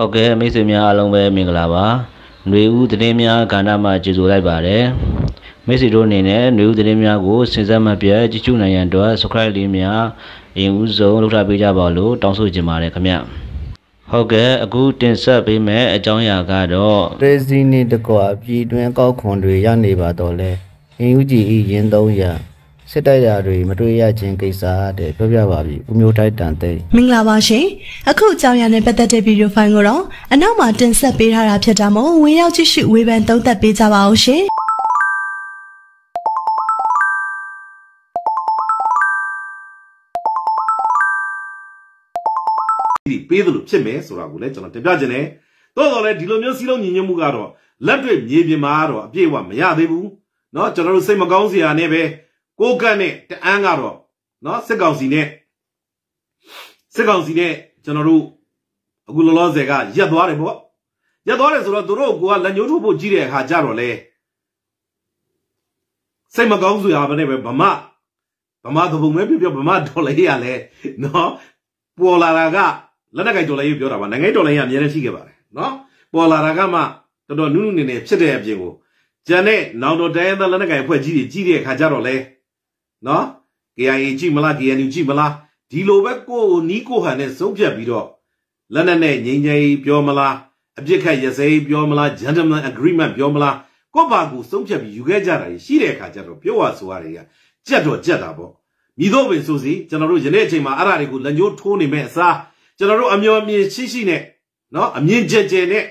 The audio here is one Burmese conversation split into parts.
ဟုတ်ကဲ့မိတ်ဆွေများအားလုံးပဲမင်္ဂလာပါຫນွေဦးသတင်းများကဏ္ဍမှာကြိုဆိုလိုက်ပါတယ်မိတ်ဆွေတို့အနေနဲ့ຫນွေဦးသတင်းများကိုစဉ်ဆက်မပြတ်ကြည့်ရှုနိုင်ရန်အတွက် subscribe လေးများအရင်ဦးဆုံးလုပ်ထားပေးကြပါလို့တောင်းဆိုချင်ပါတယ်ခင်ဗျဟုတ်ကဲ့အခုတင်ဆက်ပေးမယ့်အကြောင်းအရာကတော့ တရေစီနေတကွာပြည်တွင်းကောက်ခွန်တွေရနေပါတော့လဲအင်ယူဂျီဤရင်သုံးရ စစ်တိုက်ရာတွေမတွေ့ရခြင်းကိစ္စတဲ့ပြောပြပါပြီဦးမျိုးထိုက်တန်သိမ်း မင်္ဂလာပါရှင်အခုအကြောင်းအရာနဲ့ပတ်သက်တဲ့ဗီဒီယိုဖိုင်ကိုတော့အနောက်မှာတင်ဆက်ပေးထားတာဖြစ်တာမို့ဝင်ရောက်ကြည့်ရှုဝေဖန်သုံးသပ်ပေးကြပါဦးရှင် ဒီပေးသလိုဖြစ်မယ်ဆိုတာကိုလည်းကျွန်တော်တင်ပြခြင်းတယ်။သို့တော်လည်းဒီလိုမျိုးစီးလုံးညီညွတ်မှုကတော့လက်တွေ့မြေပြင်မှာတော့အပြည့်အဝမရသေးဘူး။เนาะကျွန်တော်တို့စိတ်မကောင်းစရာနဲ့ပဲ ကိုကန့်နဲ့တအန်းကတော့နော်စစ်ကောင်စီနဲ့စစ်ကောင်စီနဲ့ကျွန်တော်တို့အခုလောလောဆယ်ကရက်သွားတယ်ပေါ့ရက်သွားတယ်ဆိုတော့တို့ကိုကလက်ညှိုးထိုးဖို့ကြီးတဲ့အခါကြတော့လေစိတ်မကောင်းစရာပဲနဲ့ပဲဗမာဗမာသဘုံပဲပြောပြောဗမာဒေါ်လာရလဲနော်ပေါ်လာတာကလက်နက်ကိုင်ဒေါ်လာရပြောတာပါနိုင်ငံဒေါ်လာရအများနဲ့ရှိခဲ့ပါတယ်နော်ပေါ်လာတာကမှတော်တော်နုနုနေနေဖြစ်တဲ့အပြင်ကိုဂျန်နဲ့နောင်တော်တိုင်းသားလက်နက်ကိုင်အဖွဲ့ကြီးတွေကြီးတဲ့အခါကြတော့လဲ နော် KIA ကြည့်မလား KNU ကြည့်မလားဒီလိုပဲကိုယ်နီးကိုဟန်နဲ့ဆုံးဖြတ်ပြီးတော့လက်နက်နဲ့ငြိမ်းချမ်းရေးပြောမလားအပြစ်ခတ်ရစဲပြောမလား gentleman agreement ပြောမလားကိုယ့်ဘာကိုဆုံးဖြတ်ပြီးယူခဲ့ကြတာရှိတဲ့အခါကျတော့ပြောရဆိုရတွေကကြက်တော့ကြက်တာပေါ့မိတို့ပင်ဆိုစီကျွန်တော်တို့ယနေ့အချိန်မှာအဲ့ဒါတွေကိုလက်ညှိုးထိုးနေမဲ့အစားကျွန်တော်တို့အမျော်အမြင်ရှိရှိနဲ့နော်အမြင်ကျကျနဲ့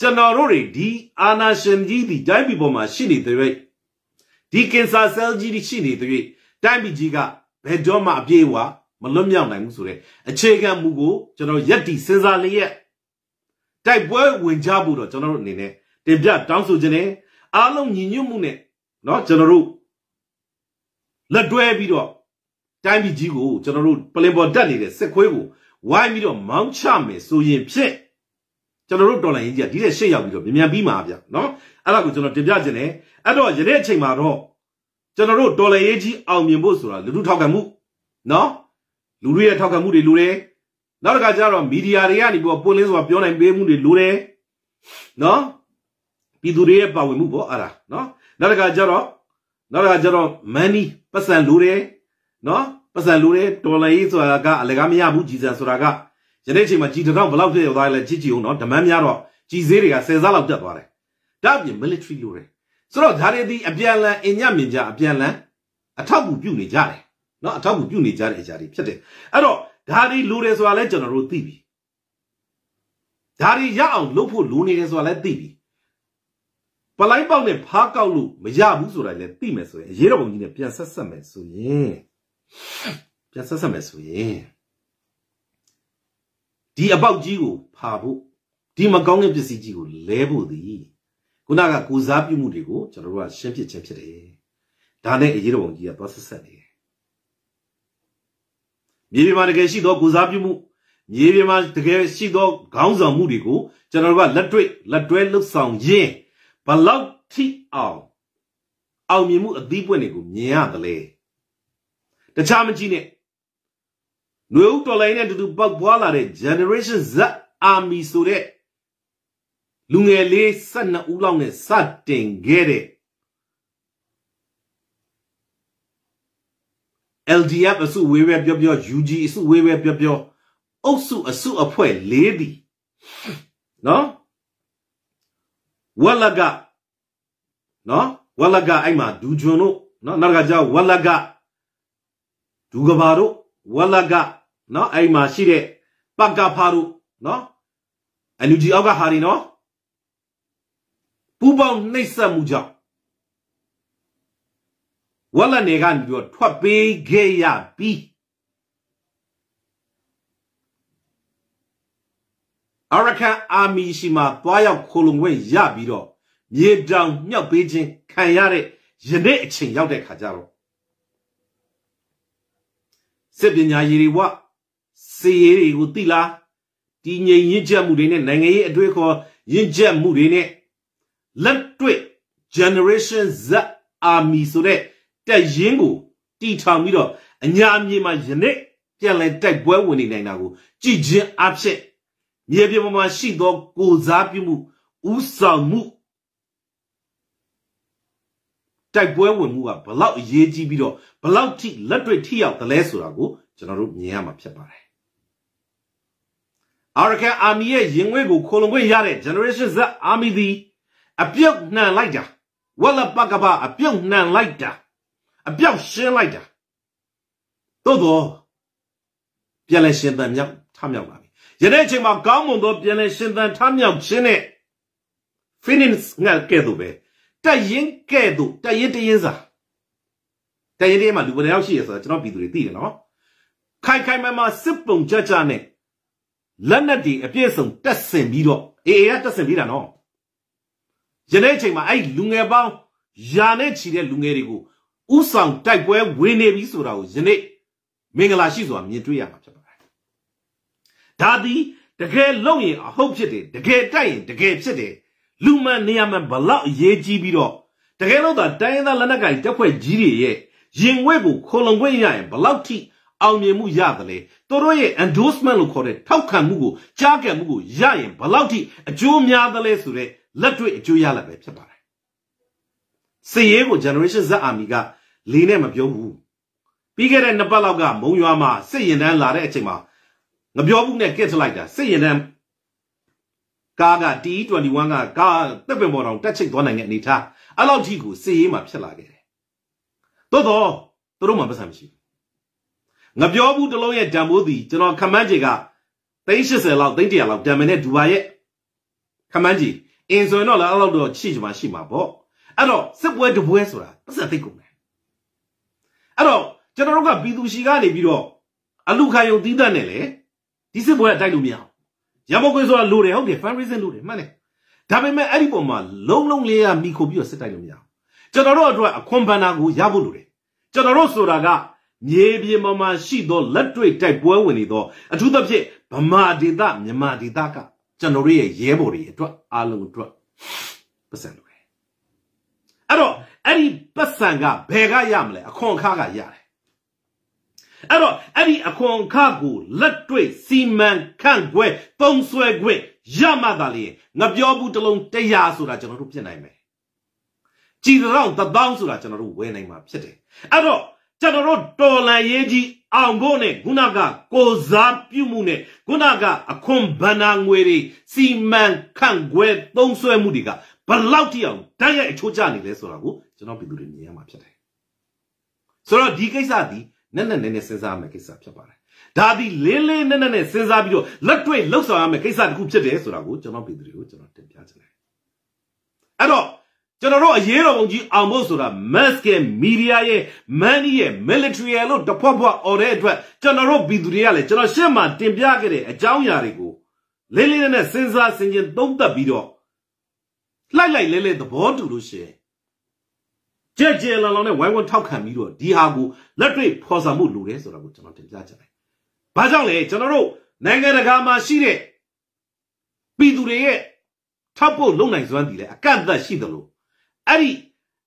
ကျွန်တော်တို့တွေဒီအာနာရှင်ကြီးဒီတိုင်းပြည်ပေါ်မှာရှိနေတဲ့ဒီကင်ဆာဆဲလ်ကြီးတွေရှိနေတဲ့ တိုင်းပြည်ကြီးကဘယ်တော့မှအပြေးဝမလွတ်မြောက်နိုင်ဘူးဆိုတဲ့အခြေခံမူကိုကျွန်တော်ရက်တီစဉ်းစားလျက်တိုက်ပွဲဝင်ကြဖို့တော့ကျွန်တော်တို့အနေနဲ့တင်ပြတောင်းဆိုခြင်းနဲ့အားလုံးညီညွတ်မှုနဲ့เนาะကျွန်တော်တို့လက်တွဲပြီးတော့တိုင်းပြည်ကြီးကိုကျွန်တော်တို့ပလင်ပေါ်တက်နေတဲ့စစ်ခွေးကိုဝိုင်းပြီးတော့မောင်းချမယ်ဆိုရင်ဖြင့်ကျွန်တော်တို့တော်လိုင်းကြီးကဒီတဲ့ရှေ့ရောက်ပြီးတော့မြန်မြန်ပြီးမှာဗျနော်အဲ့ဒါကိုကျွန်တော်တင်ပြခြင်းနဲ့အဲ့တော့ယနေ့အချိန်မှာတော့ ကျွန်တော်တို့တော်လိုင်းကြီးအောင်မြင်ဖို့ဆိုတာလူထုထောက်ခံမှုနော်လူတွေရဲ့ထောက်ခံမှုတွေလူတယ်နောက်တစ်ခါကျတော့မီဒီယာတွေကနေပြီးတော့ပွင့်လင်းစွာပြောနိုင်ပေးမှုတွေလူတယ်နော်ပြည်သူတွေရဲ့ပါဝင်မှုပေါ့အဲ့ဒါနော်နောက်တစ်ခါကျတော့နောက်တစ်ခါကျတော့ money ပတ်စံလူတယ်နော်ပတ်စံလူတယ်တော်လိုင်းဆိုတာကအလကားမရဘူးကြည်စံဆိုတာကယနေ့ချိန်မှာကြည်တောင်ဘယ်လောက်ဖြစ်ရောက်သွားလဲကြည့်ကြည့်အောင်နော်ဓမန်းများတော့ကြည်စည်းတွေက10စားလောက်တက်သွားတယ်ဒါအပြင် military လိုတယ် ဆိုတော့ဒါတွေဒီအပြန်လန်အင်ညမြင်ကြအပြန်လန်အထောက်အကူပြုနေကြတယ်နော်အထောက်အကူပြုနေကြတဲ့အရာတွေဖြစ်တယ်အဲ့တော့ဒါတွေလိုတယ်ဆိုတာလဲကျွန်တော်တို့သိပြီဒါတွေရအောင်လုပ်ဖို့လိုနေတယ်ဆိုတာလဲသိပြီပလိုက်ပေါက်နဲ့ဖားကောက်လို့မရဘူးဆိုတာလည်းသိမယ်ဆိုရင်အရေးတော်ပုံကြီးနဲ့ပြန်ဆက်ဆက်မယ်ဆိုရင်ပြန်ဆက်ဆက်မယ်ဆိုရင်ဒီအပေါက်ကြီးကိုဖာဖို့ဒီမကောင်းတဲ့ပစ္စည်းကြီးကိုလဲဖို့သည် ခုနကကိုစားပြုမှုတွေကိုကျွန်တော်တို့ကရှင်းပြခြင်းဖြစ်တယ်ဒါနဲ့အရေးတော်ပုံကြီးကသွားဆက်ဆက်နေတယ်မြေပြင်မှာတကယ်ရှိသောကိုစားပြုမှုမြေပြင်မှာတကယ်ရှိသောခေါင်းဆောင်မှုတွေကိုကျွန်တော်တို့ကလက်တွေ့လက်တွဲလှုပ်ဆောင်ရင်းဘလောက်ထိအောင်အောင်မြင်မှုအသီးပွင့်တွေကိုမြင်ရတယ်လေတခြားမကြည့်နဲ့ຫນွေဦးတော်လိုင်းနဲ့တူတူပောက်ပွားလာတဲ့ generation Z army ဆိုတဲ့ လူငယ်လေး12ဦးလောက်နဲ့စတင်ခဲ့တဲ့ LDF အစုဝေးပဲပြောပြော UG အစုဝေးပဲပြောပြောအုပ်စုအစုအဖွဲ့လေးသည်နော်ဝလကနော်ဝလကအဲ့မှာဒူဂျွန်တို့နော်နောက်ကကြောဝလကဒူကဘာတို့ဝလကနော်အဲ့မှာရှိတဲ့ပကဖာတို့နော်အန်ယူဂျီအောက်ကဟာတွေနော် ပူပေါင်းနှိပ်စက်မှုကြောင့်ဝလနေကနေပြီးတော့ထွက်ပေးခဲ့ရပြီးအရကန်အာမီရှိမှာတွားရောက်ခိုလုံခွင့်ရပြီးတော့မြေတောင်မြောက်ပေးခြင်းခံရတဲ့ယနေ့အချိန်ရောက်တဲ့ခါကျတော့စစ်ပညာရည်တွေဝစီရည်တွေကိုသိလားတည်ငြိမ်ရင့်ကျက်မှုတွေနဲ့နိုင်ငံရေးအတွေ့အခေါ်ရင့်ကျက်မှုတွေနဲ့ လက်တွေ့ generation Z army ဆိုတဲ့တက်ရင်ကိုတီထောင်ပြီးတော့အညာအမြေမှာယနေ့ပြန်လဲတိုက်ပွဲဝင်နေနိုင်တာကိုကြည်ချင်းအဖြစ်မြေပြင်ပေါ်မှာရှိသောကိုစားပြုမှုဥဆောင်မှုတိုက်ပွဲဝင်မှုကဘလောက်အရေးကြီးပြီးတော့ဘလောက်ထိလက်တွေ့ထိရောက်တယ်လဲဆိုတာကိုကျွန်တော်တို့မြင်ရမှာဖြစ်ပါတယ်အာရကန်အာမီရဲ့ရင်ငွေကိုခိုလုံခွင့်ရတဲ့ Generation Z Army သည် အပြုတ်နှံလိုက်တာဝက်လက်ပကပအပြုတ်နှံလိုက်တာအပြောက်ရှင်းလိုက်တာသို့တော့ပြန်လဲရှင်သန်မြောက်ထမြောက်လာပြီယနေ့အချိန်မှာကောင်းမွန်သောပြန်လဲရှင်သန်ထမြောက်ခြင်းနဲ့ Phoenix ငါကဲ့သို့ပဲတက်ရင်ကဲ့သို့တက်ရင်တရင်စာတက်ရင်တရင်မှာလူဘယ်ယောက်ရှိရဆိုတော့ကျွန်တော်ပြည်သူတွေသိတယ်နော်ခိုင်ခိုင်မာမာစစ်ပုံကြကြနဲ့လက်နက်တွေအပြည့်စုံတက်ဆင်ပြီးတော့အေအေကတက်ဆင်ပြီးတာနော် ယနေ့အချိန်မှာအဲ့လူငယ်ပေါင်းယာနဲ့ချီတဲ့လူငယ်တွေကိုဥဆောင်တိုက်ပွဲဝင်နေပြီဆိုတာကိုယနေ့မင်္ဂလာရှိစွာမြင်တွေ့ရမှာဖြစ်ပါတယ်ဒါသည်တကယ်လုံရင်အဟုတ်ဖြစ်တယ်တကယ်တိုက်ရင်တကယ်ဖြစ်တယ်လူမှန်နေရာမှန်ဘလောက်အရေးကြီးပြီးတော့တကယ်လို့သာတိုင်းရင်းသားလက်နက်ကိုင်တပ်ဖွဲ့ကြီးတွေရဲ့ရင်ဝဲကိုခိုလုံခွင့်ရရင်ဘလောက်ထိအောင်မြင်မှုရတယ်လေသူတို့ရဲ့ endorsement လို့ခေါ်တဲ့ထောက်ခံမှုကိုကြားကံမှုကိုရရင်ဘလောက်ထိအကျိုးများသလဲဆိုတဲ့ လက်တွေ့အကျိုးရလာပဲဖြစ်ပါတယ်စည်ရေးကို generation Z army ကလေးနဲ့မပြောဘူးပြီးခဲ့တဲ့နှစ်ပတ်လောက်ကမုံရွာမှာစစ်ရင်တန်းလာတဲ့အချိန်မှာငပြောဘူးနဲ့ကစ်ထလိုက်တာစစ်ရင်တန်းကားက T21 ကကားတက်ပင်ပေါ်တော်တက်ချိတ်သွားနိုင်တဲ့အနေထားအဲ့လောက်ထိကိုစစ်ရေးမှာဖြစ်လာခဲ့တယ်သို့တော့သူတို့မှပတ်စံမရှိဘူးငပြောဘူးတလုံးရဲ့တန်ဖိုးသည်ကျွန်တော်ခမန်းကြီးက380လောက်300လောက်တန်မနဲ့ဒူဘာရဲ့ခမန်းကြီး အင်ဆိုရင်တော့လည်းအဲ့လောက်တော့ချိချင်မှရှိမှာပေါ့အဲ့တော့စစ်ပွဲတပွဲဆိုတာပတ်စံသိကုန်တယ်အဲ့တော့ကျွန်တော်တို့ကပြည်သူရှိကနေပြီးတော့အလူခံယုံတီးတတ်နဲ့လေဒီစစ်ပွဲအတိုက်လို့မရအောင်ရမကွေးဆိုတာလိုတယ်ဟုတ်တယ် fundraising လိုတယ်မှန်တယ်ဒါပေမဲ့အဲ့ဒီပုံမှာလုံးလုံးလေးရမိခိုပြီးတော့စစ်တိုက်လို့မရအောင်ကျွန်တော်တို့အတွက်အခွန်ဘန္နာကိုရဖို့လိုတယ်ကျွန်တော်တို့ဆိုတာကမြေပြင်ပေါ်မှာရှိသောလက်တွေ့တိုက်ပွဲဝင်နေသောအထူးသဖြင့်ဗမာဒေသမြန်မာဒေသက ကျွန်တော်တို့ရဲ့ရဲဘော်တွေအတွက်အားလုံးအတွက်ပတ်စံလိုတယ်အဲ့တော့အဲ့ဒီပတ်စံကဘယ်ကရမလဲအခွန်အခါကရတယ်အဲ့တော့အဲ့ဒီအခွန်အခကိုလက်တွေ့စီမံခန့်ခွဲပုံဆွဲခွင့်ရမှသာလေငါပြောဘူးတလုံးတရားဆိုတာကျွန်တော်တို့ဖြစ်နိုင်မယ်ကြည်တော်တပေါင်းဆိုတာကျွန်တော်တို့ဝယ်နိုင်မှာဖြစ်တယ်အဲ့တော့ကျွန်တော်တို့တော်လန်ရေးကြီး အောင်ဖို့နဲ့ခုနကကိုစားပြုမှုနဲ့ခုနကအခွန်ဗန္နာငွေတွေစီမံခန့်ခွဲသုံးဆွဲမှုတွေကဘလောက်တိအောင်တိုက်ရိုက်အချိုးကျနေလဲဆိုတာကိုကျွန်တော်ပြည်သူတွေမြင်ရမှာဖြစ်တယ်ဆိုတော့ဒီကိစ္စဒီနက်နက်နဲနဲစဉ်းစားမယ်ကိစ္စဖြစ်ပါတယ်ဒါဒီလေးလေးနက်နက်နဲ့စဉ်းစားပြီးတော့လက်တွေ့လှုပ်ဆောင်ရမယ်ကိစ္စတခုဖြစ်တယ်ဆိုတာကိုကျွန်တော်ပြည်သူတွေကိုကျွန်တော်တင်ပြချင်တယ်အဲ့တော့ ကျွန်တော်တို့အရေးတော်ပုံကြီးအောင်ဖို့ဆိုတာ mass ရဲ့ media ရဲ့ money ရဲ့ military ရဲ့လို့တဖွက်ဖွက်អော်တဲ့အတွက်ကျွန်တော်တို့ပြည်သူတွေကလည်းကျွန်တော်ရှေ့မှာတင်ပြခဲ့တဲ့အကြောင်းအရာတွေကိုလေးလေးနက်နက်စဉ်းစားဆင်ခြင်သုံးသပ်ပြီးတော့လိုက်လိုက်လဲလဲသဘောတူလို့ရှိရင်ကြဲကြဲလောင်လောင်နဲ့ဝိုင်းဝန်းထောက်ခံပြီးတော့ဒီဟာကိုလက်တွေ့ဖော်ဆောင်မှုလိုတယ်ဆိုတာကိုကျွန်တော်တင်ပြချင်တယ်။ဘာကြောင့်လဲကျွန်တော်တို့နိုင်ငံတကာမှာရှိတဲ့ပြည်သူတွေရဲ့ထောက်ဖို့လုံနိုင်စွမ်းတည်လဲအကန့်အသတ်ရှိတယ်လို့ အဲ့ဒီ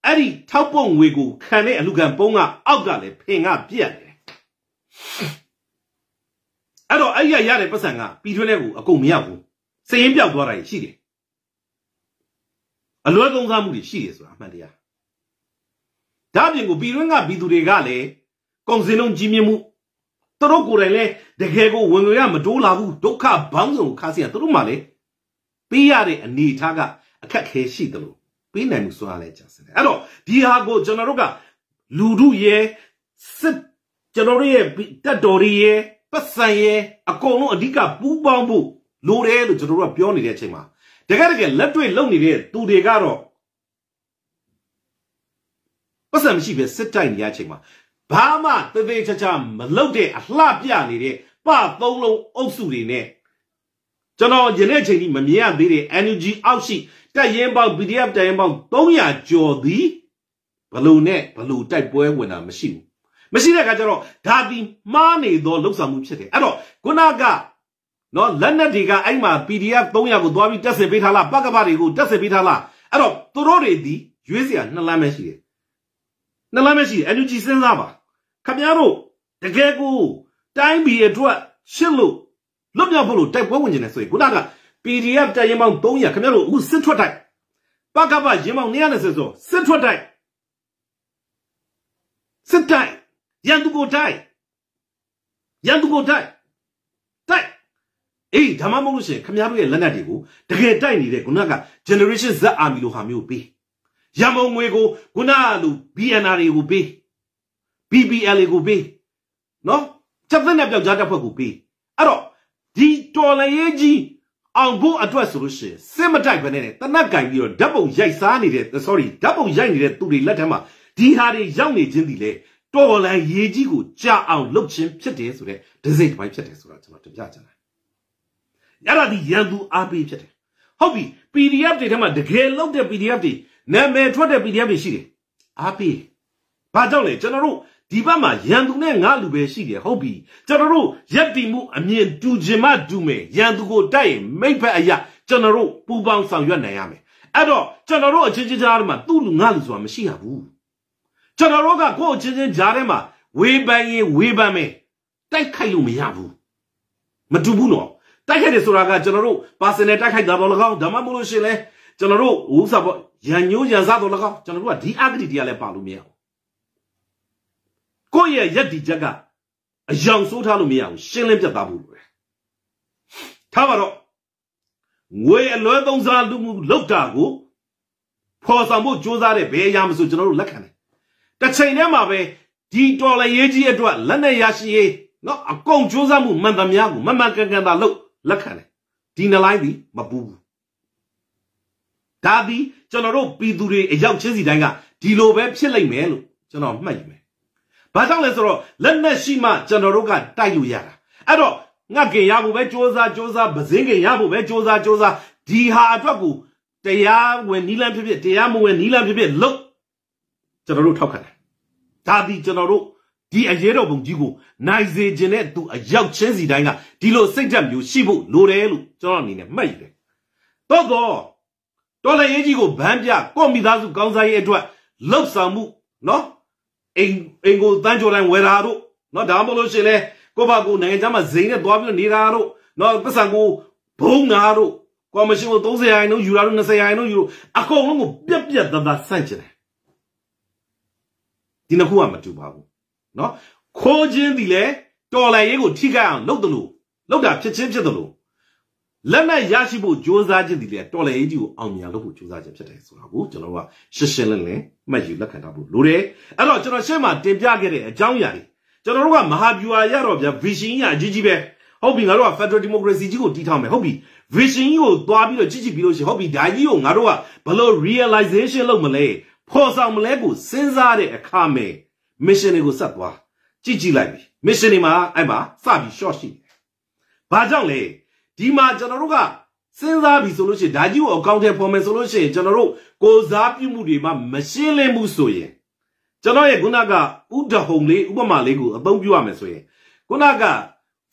အဲ့ဒီထောက်ပုံငွေကိုခံတဲ့အလူခံပုံးကအောက်ကလည်းဖင်ကပြက်တယ်အဲ့တော့အဲ့ရရတဲ့ပတ်စံကပြီးထွင်းတဲ့ကိုအကုန်မရောက်ဘူးစရင်ပြောက်သွားတာရှိတယ်အလွဲသုံးစားမှုတွေရှိတယ်ဆိုတာအမှန်တရားဒါပြင်ကိုပြည်တွင်းကပြည်သူတွေကလည်းကုန်စင်လုံးကြီးမြင့်မှုသူတို့ကိုယ်တိုင်လည်းတကယ်ကိုဝင်ငွေရမတိုးလာဘူးဒုက္ခဘောင်းစုံခါစီရသူတို့မှလည်းပေးရတဲ့အနေထားကအခက်ခဲရှိတယ်လို့ ပေးနိုင်မှုစွမ်းလဲကြာစတယ်အဲ့တော့ဒီဟာကိုကျွန်တော်တို့ကလူတို့ရဲ့စစ်ကျွန်တော်တို့ရဲ့တက်တော်တွေရဲ့ပတ်စံရဲ့အကုန်လုံးအဓိကပူးပေါင်းဖို့လိုတယ်လို့ကျွန်တော်တို့ကပြောနေတဲ့အချိန်မှာတကယ်တကယ်လက်တွေ့လုပ်နေတဲ့သူတွေကတော့ပတ်စံမရှိပဲစစ်တိုက်နေရချိန်မှာဘာမှသေသေးချာချာမလုပ်တဲ့အလှပြနေတဲ့ပသုံးလုံးအုပ်စုတွေနဲ့ ကျွန်တော်ယနေ့ချိန်ကြီးမမြင်ရသေးတဲ့ energy အောက်ရှိတက်ရင်ပေါက် PDF တက်ရင်ပေါက်300ကျော်သည်ဘလို့နဲ့ဘလို့တိုက်ပွဲဝင်တာမရှိဘူးမရှိတဲ့အခါကျတော့ဒါဒီမှားနေသောလှုပ်ဆောင်မှုဖြစ်တယ်အဲ့တော့ခုနကနော်လက်နက်တွေကအဲ့မှာ PDF 300ကိုသွားပြီးတက်ဆင်ပေးထားလားပကပတွေကိုတက်ဆင်ပေးထားလားအဲ့တော့သူတို့တွေဒီရွေးစရာနှစ်လမ်းပဲရှိတယ်နှစ်လမ်းပဲရှိတယ် energy စဉ်းစားပါခင်ဗျားတို့တကယ်ကိုတိုင်းပြည်အတွက်ရှစ်လို့ လွတ်မြောက်ဖို့လို့တိုက်ပွဲဝင်နေတယ်ဆိုရင်ခုနက PDF တပ်ရင်ပေါင်း300ခင်ဗျားတို့အခုစစ်ထွက်တိုက်ပကပရင်ပေါင်း220ဆိုစစ်ထွက်တိုက်စစ်တိုက်ရန်သူကိုတိုက်ရန်သူကိုတိုက်တိုက်အေးဒါမှမဟုတ်လို့ရှိရင်ခင်ဗျားတို့ရဲ့လက်နက်တွေကိုတကယ်တိုက်နေတဲ့ခုနက generation Z army လိုဟာမျိုးပေးရမုံငွေကိုခုနကလို BNR တွေကိုပေး BBL ကိုပေးနော်ချက်သက်နဲ့ပြောက်ကြားတပ်ဖွဲ့ကိုပေးအဲ့တော့ ဒီတော်လရေးကြီးအောင်ဖို့အတွက်ဆိုလို့ရှိရင်စစ်မတိုက်ပဲနဲ့တနက်ကင်ပြီးတော့ဓာတ်ပုံရိုက်စားနေတဲ့ sorry ဓာတ်ပုံရိုက်နေတဲ့သူတွေလက်ထက်မှာဒီဟာတွေရောက်နေခြင်းဒီလေတော်လန်ရေးကြီးကိုကြာအောင်လုပ်ခြင်းဖြစ်တယ်ဆိုတဲ့ဒစိတ်တစ်ပိုင်းဖြစ်တယ်ဆိုတာကျွန်တော်တင်ပြချင်တယ်။ရတာဒီရန်သူအားပေးဖြစ်တယ်။ဟုတ်ပြီ PDF တွေထဲမှာတကယ်လုပ်တဲ့ PDF တွေနာမည်ထွက်တဲ့ PDF တွေရှိတယ်။အားပေး။ဘာကြောင့်လဲကျွန်တော်တို့ ဒီဘက်မှာရန်သူနဲ့ငါလူပဲရှိတယ်ဟုတ်ပြီကျွန်တော်တို့ရက်တီမှုအမြင်တူချင်မှတူမယ်ရန်သူကိုတိုက်ရင်မိတ်ဖက်အရာကျွန်တော်တို့ပူပေါင်းဆောင်ရွက်နိုင်ရမယ်အဲ့တော့ကျွန်တော်တို့အချင်းချင်းကြားထဲမှာသူ့လူငါလူဆိုတာမရှိရဘူးကျွန်တော်တို့ကကိုယ့်အချင်းချင်းကြားထဲမှာဝေပန်းရင်ဝေပန်းမယ်တိုက်ခိုက်လို့မရဘူးမတူဘူးနော်တိုက်ခိုက်တယ်ဆိုတာကကျွန်တော်တို့ personal တိုက်ခိုက်တာတော့လကောင်းဒါမှမဟုတ်လို့ရှိရင်လဲကျွန်တော်တို့ဥစားပေါ့ရန်ညိုးရန်စားတော့လကောင်းကျွန်တော်တို့ကဒီအဂတိတရားလည်းပါလို့မရဘူး ကိုယ့်ရဲ့ယက်တီချက်ကအယောင်ဆိုးထားလို့မရဘူးရှင်းလင်းပြတ်သားဖို့လိုတယ်ထားပါတော့ငွေအလွဲသုံးစားလူမှုလောက်တာကိုဖော်ဆောင်ဖို့ကြိုးစားတဲ့ဘယ်အရာမဆိုကျွန်တော်တို့လက်ခံတယ်တစ်ချိန်တည်းမှာပဲဒီတော်လရေးကြီးအတွက်လက်နဲ့ရရှိရေးနော်အကုန်ကြိုးစားမှုမှန်သမျှကိုမမှန်ကန်ကန်သာလုပ်လက်ခံတယ်ဒီနလိုင်းဒီမပူဘူးဒါဒီကျွန်တော်တို့ပြည်သူတွေအရောက်ချင်းစီတိုင်းကဒီလိုပဲဖြစ်လိမ့်မယ်လို့ကျွန်တော်မှတ်ယူမယ် ဘာကြောင့်လဲဆိုတော့လက်နက်ရှိမှကျွန်တော်တို့ကတိုက်လို့ရတာအဲ့တော့ငတ်ကင်ရဖို့ပဲစ조사စ조사ပစင်းကင်ရဖို့ပဲစ조사စ조사ဒီဟာအတွက်ကိုတရားဝင်နီးလန်းဖြစ်ဖြစ်တရားမဝင်နီးလန်းဖြစ်ဖြစ်လို့ကျွန်တော်တို့ထောက်ခံတယ်ဒါဒီကျွန်တော်တို့ဒီအရေးတော်ပုံကြီးကိုနိုင်စေခြင်းနဲ့သူအရောက်ချင်းစီတိုင်းကဒီလိုစိတ်ဓာတ်မျိုးရှိဖို့လိုတယ်လို့ကျွန်တော်အနေနဲ့မှတ်ယူတယ်တော့တော့တော်လည်းရေးကြီးကိုဗန်းပြကော့မိသားစုကောင်းစားရေးအတွက်လှုပ်ဆောင်မှုနော် အိမ်အိမ်ကိုတန်းကြော်တိုင်းဝယ်တာတို့နော်ဒါမှမဟုတ်လို့ရှင်လဲကိုယ့်ဘာကိုနိုင်ငံခြားမှာဇိမ်နဲ့သွားပြီးနေတာတို့နော်ပတ်စံကိုဘုံနာတို့ကော်မရှင်ကို30ရာခိုင်နှုန်းယူတာတို့20ရာခိုင်နှုန်းယူလို့အကုန်လုံးကိုပြက်ပြက်တသားဆန့်ကျင်တယ်ဒီနှစ်ခုကမတူပါဘူးနော်ခိုးခြင်းဒီလေတော်လိုက်ရေးကိုထိခိုက်အောင်လုပ်တယ်လို့လုပ်တာဖြစ်ချင်းဖြစ်တယ်လို့ လက်နက်ရရှိဖို့ကြိုးစားခြင်းဒီလေတော်လိုက်ရေးကြီးကိုအောင်မြင်လုပ်ဖို့ကြိုးစားခြင်းဖြစ်တယ်ဆိုတာကိုကျွန်တော်ကရှင်းရှင်းလင်းလင်းမှတ်ယူလက်ခံထားဖို့လိုတယ်အဲ့တော့ကျွန်တော်ရှင်းမှာတင်ပြခဲ့တဲ့အကြောင်းအရာတွေကျွန်တော်တို့ကမဟာဗျူဟာရတော့ဗျ vision ကြီးအကြီးကြီးပဲဟုတ်ပြီငါတို့က Federal Democracy ကြီးကိုတီးထောင်မယ်ဟုတ်ပြီ vision ကြီးကိုသွားပြီးတော့ကြည့်ကြည့်ပြီးလို့ရှိရင်ဟုတ်ပြီဒါကြီးကိုငါတို့ကဘလို့ realization လုပ်မလဲဖော်ဆောင်မလဲကိုစဉ်းစားတဲ့အခါမှာ mission တွေကိုဆက်သွားကြည့်ကြည့်လိုက်ပြီ mission တွေမှာအဲ့မှာစပြီး short ရှိတယ်ဘာကြောင့်လဲ ဒီမှာကျွန်တော်တို့ကစဉ်းစားပြီဆိုလို့ရှိရင်ဒါကြီးကိုအကောင့်ထဲပေါ်မယ်ဆိုလို့ရှိရင်ကျွန်တော်တို့ကိုစားပြုမှုတွေမှာမရှင်းလင်းဘူးဆိုရင်ကျွန်တော်ရဲ့ခုနကဥဒဟုံလေးဥပမာလေးကိုအသုံးပြုရမယ်ဆိုရင်ခုနက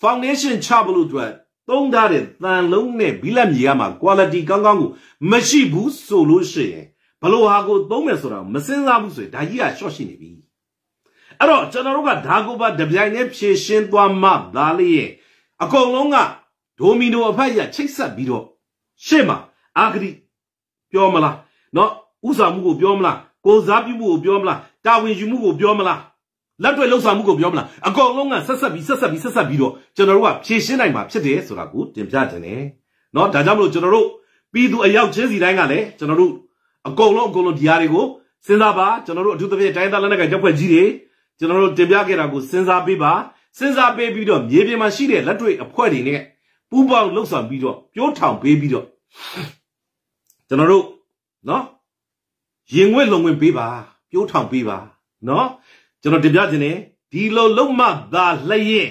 foundation ချဖို့အတွက်သုံးထားတဲ့တန်လုံးနဲ့ဘီလက်မြေကမှ quality ကောင်းကောင်းကိုမရှိဘူးဆိုလို့ရှိရင်ဘလို့ဟာကိုသုံးမယ်ဆိုတာမစဉ်းစားဘူးဆိုရင်ဒါကြီးက short ရှိနေပြီအဲ့တော့ကျွန်တော်တို့ကဒါကိုပါတပြိုင်တည်းဖြည့်ရှင်းသွားမှဒါလေးရဲ့အကုန်လုံးက ဒိုမီနိုအဖက်ရချိတ်ဆက်ပြီးတော့ရှေ့မှာအာဂရိပြောမလားเนาะဥစားမှုကိုပြောမလားကိုစားပြုမှုကိုပြောမလားတာဝန်ယူမှုကိုပြောမလားလက်တွေ့လှုပ်ဆောင်မှုကိုပြောမလားအကောင်လုံးကဆက်ဆက်ပြီးဆက်ဆက်ပြီးဆက်ဆက်ပြီးတော့ကျွန်တော်တို့ကဖြည့်ရှင်းနိုင်မှာဖြစ်တယ်ဆိုတာကိုတင်ပြခြင်းတယ်เนาะဒါကြောင့်မလို့ကျွန်တော်တို့ပြည်သူအယောက်ချင်းစီတိုင်းကလည်းကျွန်တော်တို့အကုန်လုံးအကုန်လုံးဒီဟာတွေကိုစဉ်းစားပါကျွန်တော်တို့အထူးသဖြင့်တိုင်းသားလက်နက်ကကြောက်ဖွဲ့ကြီးတွေကျွန်တော်တို့တင်ပြခဲ့တာကိုစဉ်းစားပေးပါစဉ်းစားပေးပြီးတော့မြေပြင်မှာရှိတဲ့လက်တွေ့အဖွဲ့တွေနဲ့ ပူးပေါင်းလှုပ်ဆောင်ပြီးတော့ပြိုးထောင်ပေးပြီးတော့ကျွန်တော်တို့နော်ရင်ဝဲလုံဝင်ပေးပါပြိုးထောင်ပေးပါနော်ကျွန်တော်တင်ပြခြင်းနဲ့ဒီလိုလုံမသာလျက်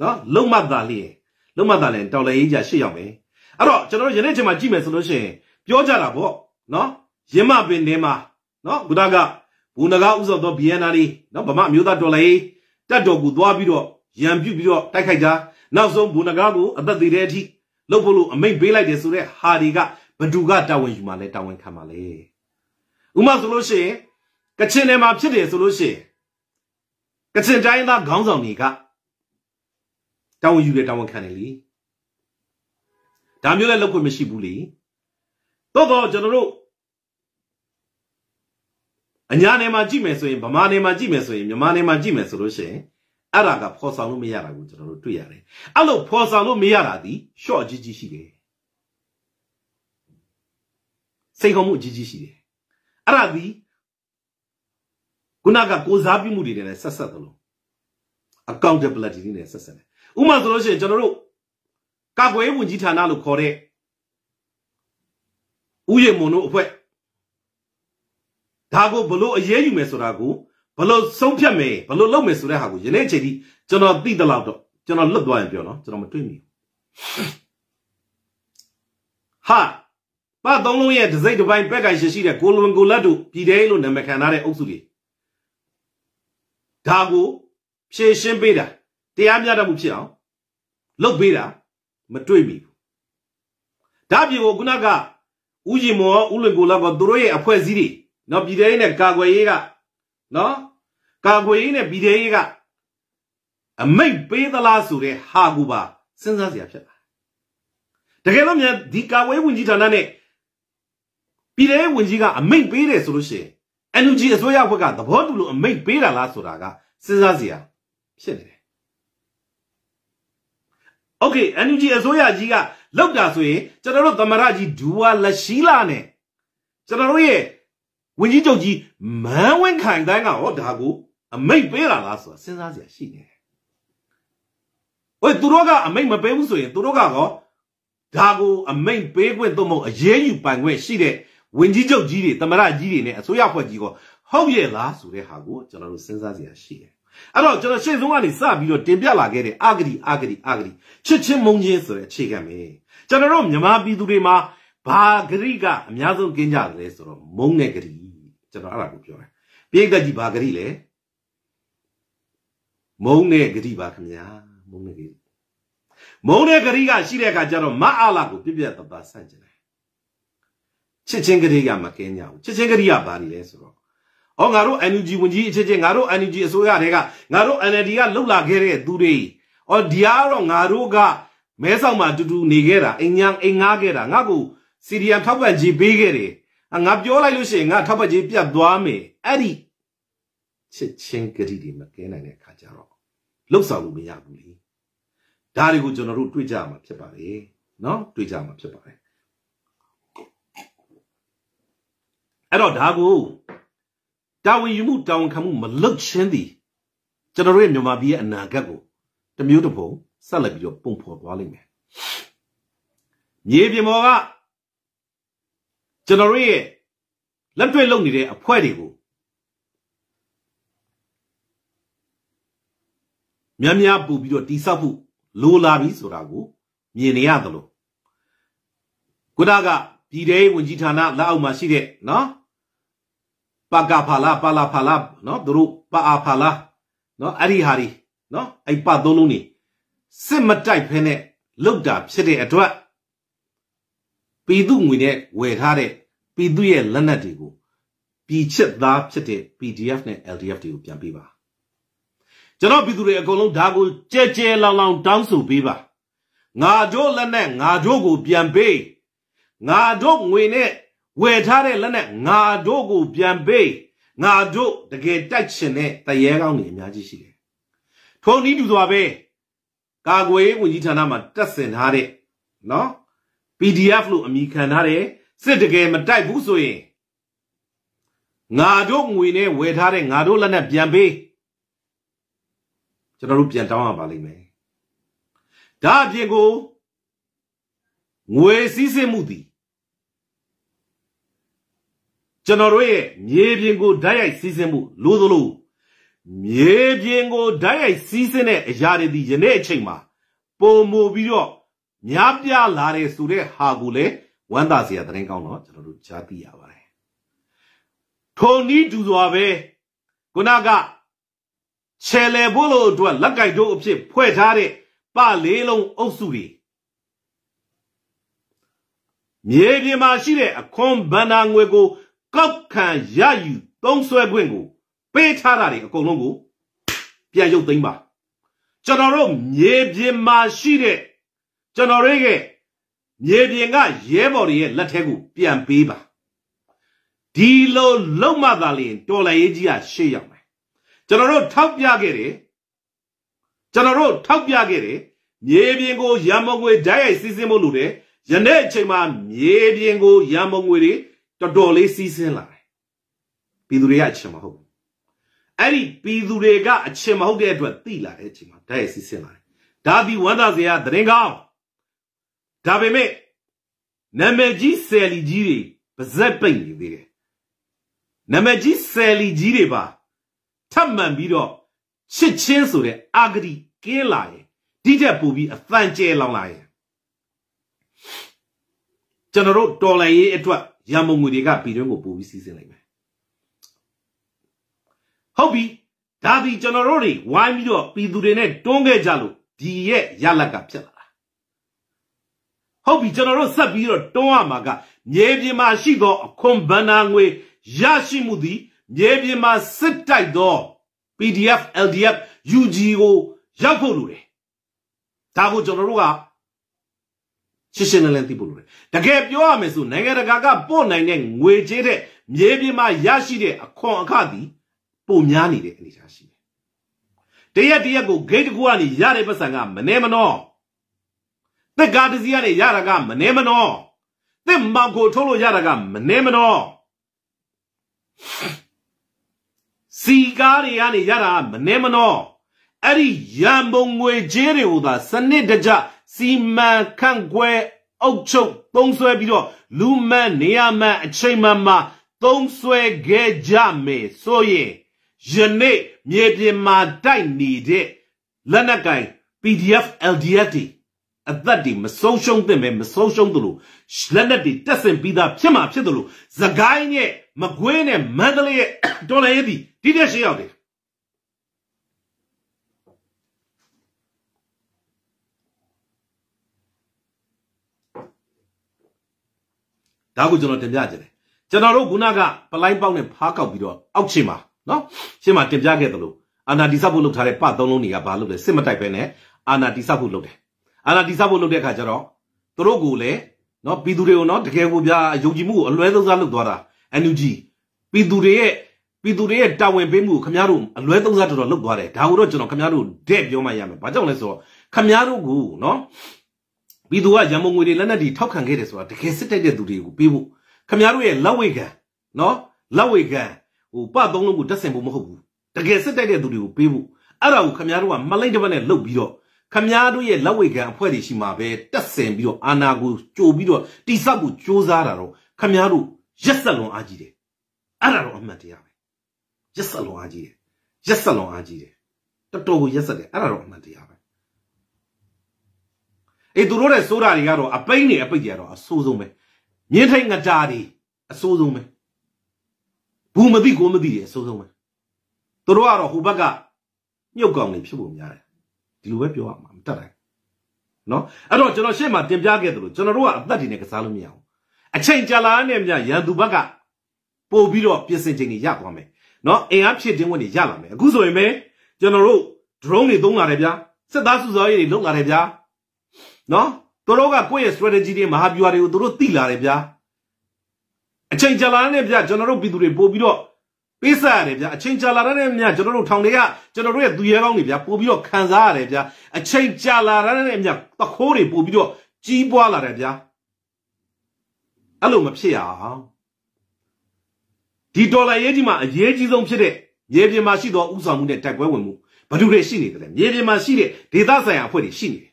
နော်လုံမသာလျက်လုံမသာလည်းတော်လည်းကြီးကြရှစ်ရောက်မယ်အဲ့တော့ကျွန်တော်တို့ယနေ့ချိန်မှာကြည့်မယ်ဆိုလို့ရှိရင်ပြောကြတာပေါ့နော်ရင်းမပင်နေမှာနော်ဘုရားကဘူနဂါဥဆောင်သော BNR နော်ဗမာမျိုးသားတော်လည်းတက်တော်ကူသွားပြီးတော့ရံပြုတ်ပြီးတော့တိုက်ခိုက်ကြ နောက်ဆုံးဘူနဂါကိုအသက်သေးတဲ့အထိလှုပ်ဖို့လို့အမိန့်ပေးလိုက်တယ်ဆိုတဲ့ဟာတွေကဘဒူကတာဝန်ယူမှလဲတာဝန်ခံမှလဲဥမာဆိုလို့ရှိရင်ကချင်နယ်မှာဖြစ်တယ်ဆိုလို့ရှိရင်ကချင်တိုင်းသားခေါင်းဆောင်တွေကတာဝန်ယူတယ်တာဝန်ခံတယ်လीဒါမျိုးလည်းလုပ်ခွင့်မရှိဘူးလीတော့တော့ကျွန်တော်တို့အညာနယ်မှာကြည့်မယ်ဆိုရင်ဗမာနယ်မှာကြည့်မယ်ဆိုရင်မြန်မာနယ်မှာကြည့်မယ်ဆိုလို့ရှိရင် အဲ့ဒါကဖော်ဆောင်လို့မရတာကိုကျွန်တော်တို့တွေ့ရတယ်အဲ့လိုဖော်ဆောင်လို့မရတာဒီရှော့ကြီးကြီးရှိတယ်စိတ်ခေါ်မှုအကြီးကြီးရှိတယ်အဲ့ဒါဒီခုနကကိုစားပြုမှုတွေနဲ့ဆက်ဆက်သလို accountability တွေနဲ့ဆက်ဆက်တယ်ဥပမာဆိုလို့ရှိရင်ကျွန်တော်တို့ကာကွယ်ရေးဝန်ကြီးဌာနလို့ခေါ်တဲ့ဥယျာဉ်မွန်တို့အဖွဲ့ဒါကိုဘလို့အရေးယူမယ်ဆိုတာကို ဘလို့ဆုံးဖြတ်မယ်ဘလို့လုပ်မယ်ဆိုတဲ့ဟာကိုယနေ့အချိန်ထိကျွန်တော်သိတဲ့လောက်တော့ကျွန်တော်လွတ်သွားရင်ပြောနော်ကျွန်တော်မတွေးမိဘူးဟာပါသုံးလုံးရဲ့ဒစိမ့်တစ်ပိုင်းပက်ကင်ရှိရှိတဲ့ကိုလွန်ကိုလက်တို့ပြည်သေးလို့နာမည်ခံထားတဲ့အုပ်စုတွေဒါကိုဖြည့်ရှင်းပေးတာတရားမျှတမှုဖြစ်အောင်လုပ်ပေးတာမတွေ့မိဘူးဒါပြင်ကိုခုနကဥယျာဉ်မောဥလွင်ကိုလက်ကသူတို့ရဲ့အဖွဲ့အစည်းတွေနော်ပြည်သေးနဲ့ကာကွယ်ရေးက နော်ကာကွယ်ရေးနဲ့ပြည်သေးရေးကအမိတ်ပေးသလားဆိုတဲ့ဟာကူပါစဉ်းစားစရာဖြစ်လာတကယ်လို့မြန်ဒီကာကွယ်ဝင်ကြီးဌာနနဲ့ပြည်သေးဝင်ကြီးကအမိတ်ပေးတယ်ဆိုလို့ရှိရင် NUG အစိုးရဘက်ကသဘောတူလို့အမိတ်ပေးတာလားဆိုတာကစဉ်းစားစရာဖြစ်နေတယ်။ Okay NUG အစိုးရကြီးကလောက်တာဆိုရင်ကျွန်တော်တို့သမရကြီးဒူဝါလက်ရှိလာနဲ့ကျွန်တော်တို့ရဲ့ ဝင်ကြီးချုပ်ကြီးမန်းဝင်းခိုင်တိုင်းကဟောဒါကိုအမိတ်ပေးတာလားဆိုတာစဉ်းစားစရာရှိနေတယ်။ဝေးသူတို့ကအမိတ်မပေးဘူးဆိုရင်သူတို့ကတော့ဒါကိုအမိတ်ပေးခွင့်သို့မဟုတ်အရေးယူပိုင်ခွင့်ရှိတဲ့ဝင်ကြီးချုပ်ကြီးတွေသမရကြီးတွေနဲ့အစိုးရဖွဲ့ကြီးကဟုတ်ရဲ့လားဆိုတဲ့ဟာကိုကျွန်တော်တို့စဉ်းစားစရာရှိတယ်။အဲ့တော့ကျွန်တော်ရှေ့ဆုံးကနေစပြီးတော့တင်ပြလာခဲ့တဲ့အာဂတိအာဂတိအာဂတိချစ်ချင်းမုန်းချင်းဆိုတဲ့အခြေခံပဲ။ကျွန်တော်တို့မြန်မာပြည်သူတွေမှာဘာဂရိကအများဆုံးกินကြတယ်လဲဆိုတော့မုန်းတဲ့ဂရိ ကျွန်တော်အဲ့ဒါကိုပြောတယ်ပိဋကကြီးဘာဂရိလဲမုံတဲ့ဂရိပါခင်ဗျာမုံတဲ့ဂရိမုံတဲ့ဂရိကရှိတဲ့အခါကျတော့မအားလာကိုပြပြတပါဆန့်ကျင်တယ်ချစ်ချင်းဂရိကမကင်းကြဘူးချစ်ချင်းဂရိကဘာတွေလဲဆိုတော့ဩငါတို့ NUG ဝန်ကြီးအချင်းချင်းငါတို့ NUG အစိုးရတွေကငါတို့ NLD ကလှုပ်လာခဲ့တဲ့သူတွေဩဒီကတော့ငါတို့ကမဲဆောက်မှာတူတူနေခဲ့တာအိမ်ညာအိမ်ငားခဲ့တာငါ့ကိုစီရီယံထောက်ပံ့ကြီးပေးခဲ့တယ် ငါပြောလိုက်လို့ရှိရင်ငါထောက်ပတ်ကြီးပြတ်သွားမယ်အဲ့ဒီချစ်ချင်းဂရီတွေမကဲနိုင်တဲ့ခါကျတော့လှုပ်ဆောင်လို့မရဘူးလေဒါတွေကိုကျွန်တော်တို့တွေးကြမှာဖြစ်ပါတယ်နော်တွေးကြမှာဖြစ်ပါတယ်အဲ့တော့ဒါကိုတာဝန်ယူမှုတာဝန်ခံမှုမလုပ်ချင်းသည်ကျွန်တော်တို့ရဲ့မြန်မာပြည်ရဲ့အနာဂတ်ကိုတမျိုးတစ်ပုံဆက်လက်ပြီးတော့ပုံဖော်သွားလိမ့်မယ်မြေပြင်ပေါ်က ကျွန်တော်တို့ရဲ့လက်တွေ့လုပ်နေတဲ့အဖွဲ့တွေကိုများများပူပြီးတော့တိဆောက်ဖို့လိုလာပြီဆိုတာကိုမြင်နေရသလိုကုဒါကပြည်ထောင်ဝင်ကြီးဌာနလက်အောက်မှာရှိတဲ့နော်ပကဖလာပလာဖလာနော်သူတို့ပအာဖလာနော်အဲ့ဒီဟာဒီနော်အဲ့ပသုံးလုံးနေစစ်မတိုက်ဖဲနဲ့လောက်တာဖြစ်တဲ့အတွက် ပြည်သူငွေနဲ့ဝယ်ထားတဲ့ပြည်သူရဲ့လက်နက်တွေကိုပြည်ချစ်သားဖြစ်တဲ့ PDF နဲ့ LDF တွေကိုပြန်ပေးပါကျွန်တော်ပြည်သူတွေအကုန်လုံးဒါကိုကြဲကြဲလောင်လောင်တောင်းဆိုပေးပါငါတို့လက်နက်ငါတို့ကိုပြန်ပေးငါတို့ငွေနဲ့ဝယ်ထားတဲ့လက်နက်ငါတို့ကိုပြန်ပေးငါတို့တကယ်တိုက်ချင်တဲ့တရေကောင်းတွေအများကြီးရှိတယ်ထုံနည်းတူစွာပဲကာကွယ်ရေးဝန်ကြီးဌာနမှာတက်ဆင်ထားတဲ့နော် PDF လို့အမည်ခံထားတဲ့စစ်တကယ်မတိုက်ဘူးဆိုရင်ငါတို့ငွေနဲ့ဝယ်ထားတဲ့ငါတို့လက်နဲ့ပြန်ပေးကျွန်တော်တို့ပြန်တောင်းရပါလိမ့်မယ်ဒါအပြင်ကိုငွေစည်းစိမ်မှုသည်ကျွန်တော်တို့ရဲ့မြေပြင်ကိုဓာတ်ရိုက်စီးဆင်းမှုလို့သလိုမြေပြင်ကိုဓာတ်ရိုက်စီးဆင်းတဲ့အရာတွေဒီယနေ့အချိန်မှာပုံမူပြီးတော့ များပြားလာတယ်ဆိုတဲ့ဟာကိုလည်းဝမ်းသာစရာသတင်းကောင်းတော့ကျွန်တော်တို့ကြားသိရပါတယ်ထိုနည်းတူစွာပဲခုနကချယ်လေဖို့လို့အတွက်လက်ကိုက်တို့အဖြစ်ဖွဲ့ထားတဲ့ပလေးလုံးအုပ်စုတွေမြေပြင်မှာရှိတဲ့အခွန်ဗန္နာငွေကိုကောက်ခံရယူသုံးဆွဲခွင့်ကိုပေးထားတာတွေအကုန်လုံးကိုပြန်ရုပ်သိမ်းပါကျွန်တော်တို့မြေပြင်မှာရှိတဲ့ ကျွန်တော်တို့ရဲ့မြေပြင်ကရဲဘော်တွေရဲ့လက်ထဲကိုပြန်ပေးပါဒီလိုလုံမသာလျင်တော်လှန်ရေးကြီးကရှေ့ရောက်မယ်ကျွန်တော်တို့ထောက်ပြခဲ့တယ်ကျွန်တော်တို့ထောက်ပြခဲ့တယ်မြေပြင်ကိုရန်မုံငွေဓာတ်ရိုက်စီးဆင်းဖို့လိုတယ်ယနေ့အချိန်မှာမြေပြင်ကိုရန်မုံငွေတွေတော်တော်လေးစီးဆင်းလာတယ်ပြည်သူတွေကအချင်းမဟုတ်ဘူးအဲ့ဒီပြည်သူတွေကအချင်းမဟုတ်တဲ့အတွက်သိလာတဲ့အချိန်မှာဓာတ်ရိုက်စီးဆင်းလာတယ်ဒါဒီဝမ်းသာစရာသတင်းကောင်း ဒါပေမဲ့နာမည်ကြီးဆယ်လီကြီးတွေပါဇက်ပိတ်နေသေးတယ်နာမည်ကြီးဆယ်လီကြီးတွေပါထပ်မံပြီးတော့ချစ်ချင်းဆိုတဲ့အာဂတိကင်းလာရင်ဒီတက်ပူပြီးအသံကျဲလောင်လာရင်ကျွန်တော်တို့တော်လိုင်းရေးအတွက်ရန်မုံငွေတွေကပြည်တွင်းကိုပို့ပြီးစီးဆင်းလိုက်မယ်ဟုတ်ပြီဒါဒီကျွန်တော်တို့တွေဝိုင်းပြီးတော့ပြည်သူတွေနဲ့တွန်းခဲ့ကြလို့ဒီရဲ့ရလက်ကဖြစ်လာတာ ဟုတ်ပြီကျွန်တော်တို့ဆက်ပြီးတော့တွန်းရမှာကမြေပြင်မှာရှိသောအခွန်ဗန္နာငွေရရှိမှုသည်မြေပြင်မှာစစ်တိုက်သော PDF LDF UG ကိုရောက်ဖို့လိုတယ်ဒါကိုကျွန်တော်တို့ကရှင်းရှင်းလင်းလင်းသိဖို့လိုတယ်တကယ်ပြောရမယ်ဆိုနိုင်ငံတကာကပို့နိုင်တဲ့ငွေကြေးတဲ့မြေပြင်မှာရရှိတဲ့အခွန်အခသည်ပုံများနေတဲ့အနေအထားရှိတယ်တရက်တရက်ကိုဂိတ်တစ်ခုကနေရတဲ့ပတ်စံကမနေမနော သက်ကားတစ်စီးကနေရတာကမနေမနောသက်မောင်ကိုထုတ်လို့ရတာကမနေမနောစီကားတွေကနေရတာမနေမနောအဲ့ဒီရန်ပုံငွေကြေးတွေကိုသာစနစ်တကျစီမံခန့်ခွဲအုပ်ချုပ်သုံးဆွဲပြီးတော့လူမှန်နေရာမှန်အချိန်မှန်မှာသုံးဆွဲခဲ့ကြမယ်ဆိုရင်ယနေ့မြေပြင်မှာတိုက်နေတဲ့လက်နက်ကင် PDF LDF တွေ အသက်တွေမဆုံးရှုံးသင့်ပဲမဆုံးရှုံးသလိုလက်နက်တွေတက်ဆင်ပြီးသားဖြစ်မှာဖြစ်သလိုသကိုင်းနဲ့မကွေးနဲ့မန္တလေးရဲ့တော်လည်းရည်ဒီတဲ့ရှေ့ရောက်တယ်ဒါကိုကျွန်တော်တင်ပြကြတယ်ကျွန်တော်တို့ခုနကပလိုင်းပေါက်နဲ့ဖားကောက်ပြီးတော့အောက်ချင်မှာနော်ရှင်းမှာတင်ပြခဲ့သလိုအာနာတိဆောက်ဖို့လုပ်ထားတဲ့ပသုံးလုံးတွေကဘာလုပ်လဲစစ်မတိုက်ပဲနဲ့အာနာတိဆောက်ဖို့လုပ်တယ် အာနာတိဆောက်ဖို့လုပ်တဲ့အခါကျတော့သူတို့ကိုလည်းနော်ပြည်သူတွေကိုနော်တကယ်ကိုဗျာယုံကြည်မှုကိုအလွဲသုံးစားလုပ်သွားတာ NUG ပြည်သူတွေရဲ့ပြည်သူတွေရဲ့တာဝန်ပေးမှုကိုခမများတို့အလွဲသုံးစားတော်တော်လုပ်သွားတယ်ဒါကိုတော့ကျွန်တော်ခမများတို့တဲ့ပြောမှရမယ်ဘာကြောင့်လဲဆိုတော့ခမများတို့ကိုနော်ပြည်သူကရန်မုံငွေတွေလက်နက်တွေထောက်ခံခဲ့တယ်ဆိုတာတကယ်စစ်တိုက်တဲ့သူတွေကိုပေးဖို့ခမများတို့ရဲ့လက်ဝေခံနော်လက်ဝေခံဟိုပသုံးလုံးကိုတက်ဆင်ဖို့မဟုတ်ဘူးတကယ်စစ်တိုက်တဲ့သူတွေကိုပေးဖို့အဲ့ဒါကိုခမများတို့ကမလိမ့်တစ်ပတ်နဲ့လုတ်ပြီးတော့ ခမများတို့ရဲ့လက်ဝေခံအဖွဲ့တွေရှိမှာပဲတက်ဆင်ပြီးတော့အာနာကိုကြိုပြီးတော့တိဆောက်ဖို့စ조사တာတော့ခမများတို့ရက်ဆက်လွန်အားကြီးတယ်အဲ့ဒါတော့အမှန်တရားပဲရက်ဆက်လွန်အားကြီးတယ်ရက်ဆက်လွန်အားကြီးတယ်တော်တော်ကိုရက်ဆက်တယ်အဲ့ဒါတော့အမှန်တရားပဲအေးသူတို့တဲ့စိုးတာတွေကတော့အပိန်းနေအပိတ်တွေကတော့အဆိုးဆုံးပဲမြင်းထိတ်ငတာတွေအဆိုးဆုံးပဲဘူးမသိကိုမသိတယ်အဆိုးဆုံးပဲသူတို့ကတော့ဟိုဘက်ကမြုပ်ကောင်တွေဖြစ်ဖို့များတယ် ဒီလိုပဲပြောရမှာမတတ်နိုင်နော်အဲ့တော့ကျွန်တော်ရှေ့မှာတင်ပြခဲ့သလိုကျွန်တော်တို့ကအသက်တွေနဲ့ကစားလို့မရဘူးအချိန်ကြာလာတဲ့မြရန်သူဘက်ကပို့ပြီးတော့ပြင်ဆင်ချိန်တွေရသွားမယ်နော်အင်အားဖြစ်တင်းဝင်တွေရလာမယ်အခုဆိုရင်ပဲကျွန်တော်တို့ drone တွေသုံးလာတယ်ဗျာစစ်သားစုဆောင်းရေးတွေလုပ်လာတယ်ဗျာနော်သူတို့ကကိုယ့်ရဲ့ strategy တွေမဟာဗျူဟာတွေကိုသူတို့သိလာတယ်ဗျာအချိန်ကြာလာတဲ့ဗျာကျွန်တော်တို့ပြည်သူတွေပို့ပြီးတော့ ပေးဆက်ရတယ်ဗျာအချိန်ကြာလာတဲ့မြကျွန်တော်တို့ထောင်တွေကကျွန်တော်တို့ရဲ့သူရဲကောင်းတွေဗျာပို့ပြီးတော့ခံစားရတယ်ဗျာအချိန်ကြာလာတဲ့မြတခိုးတွေပို့ပြီးတော့ကြီးပွားလာတယ်ဗျာအဲ့လိုမဖြစ်ရအောင်ဒီဒေါ်လာရေးကြီးမှာအရေးကြီးဆုံးဖြစ်တဲ့မြေပြင်မှာရှိသောဥဆောင်မှုနဲ့တိုက်ပွဲဝင်မှုဘယ်သူတွေရှိနေတယ်လဲမြေပြင်မှာရှိတဲ့ဒေသဆိုင်ရာအဖွဲ့တွေရှိနေတယ်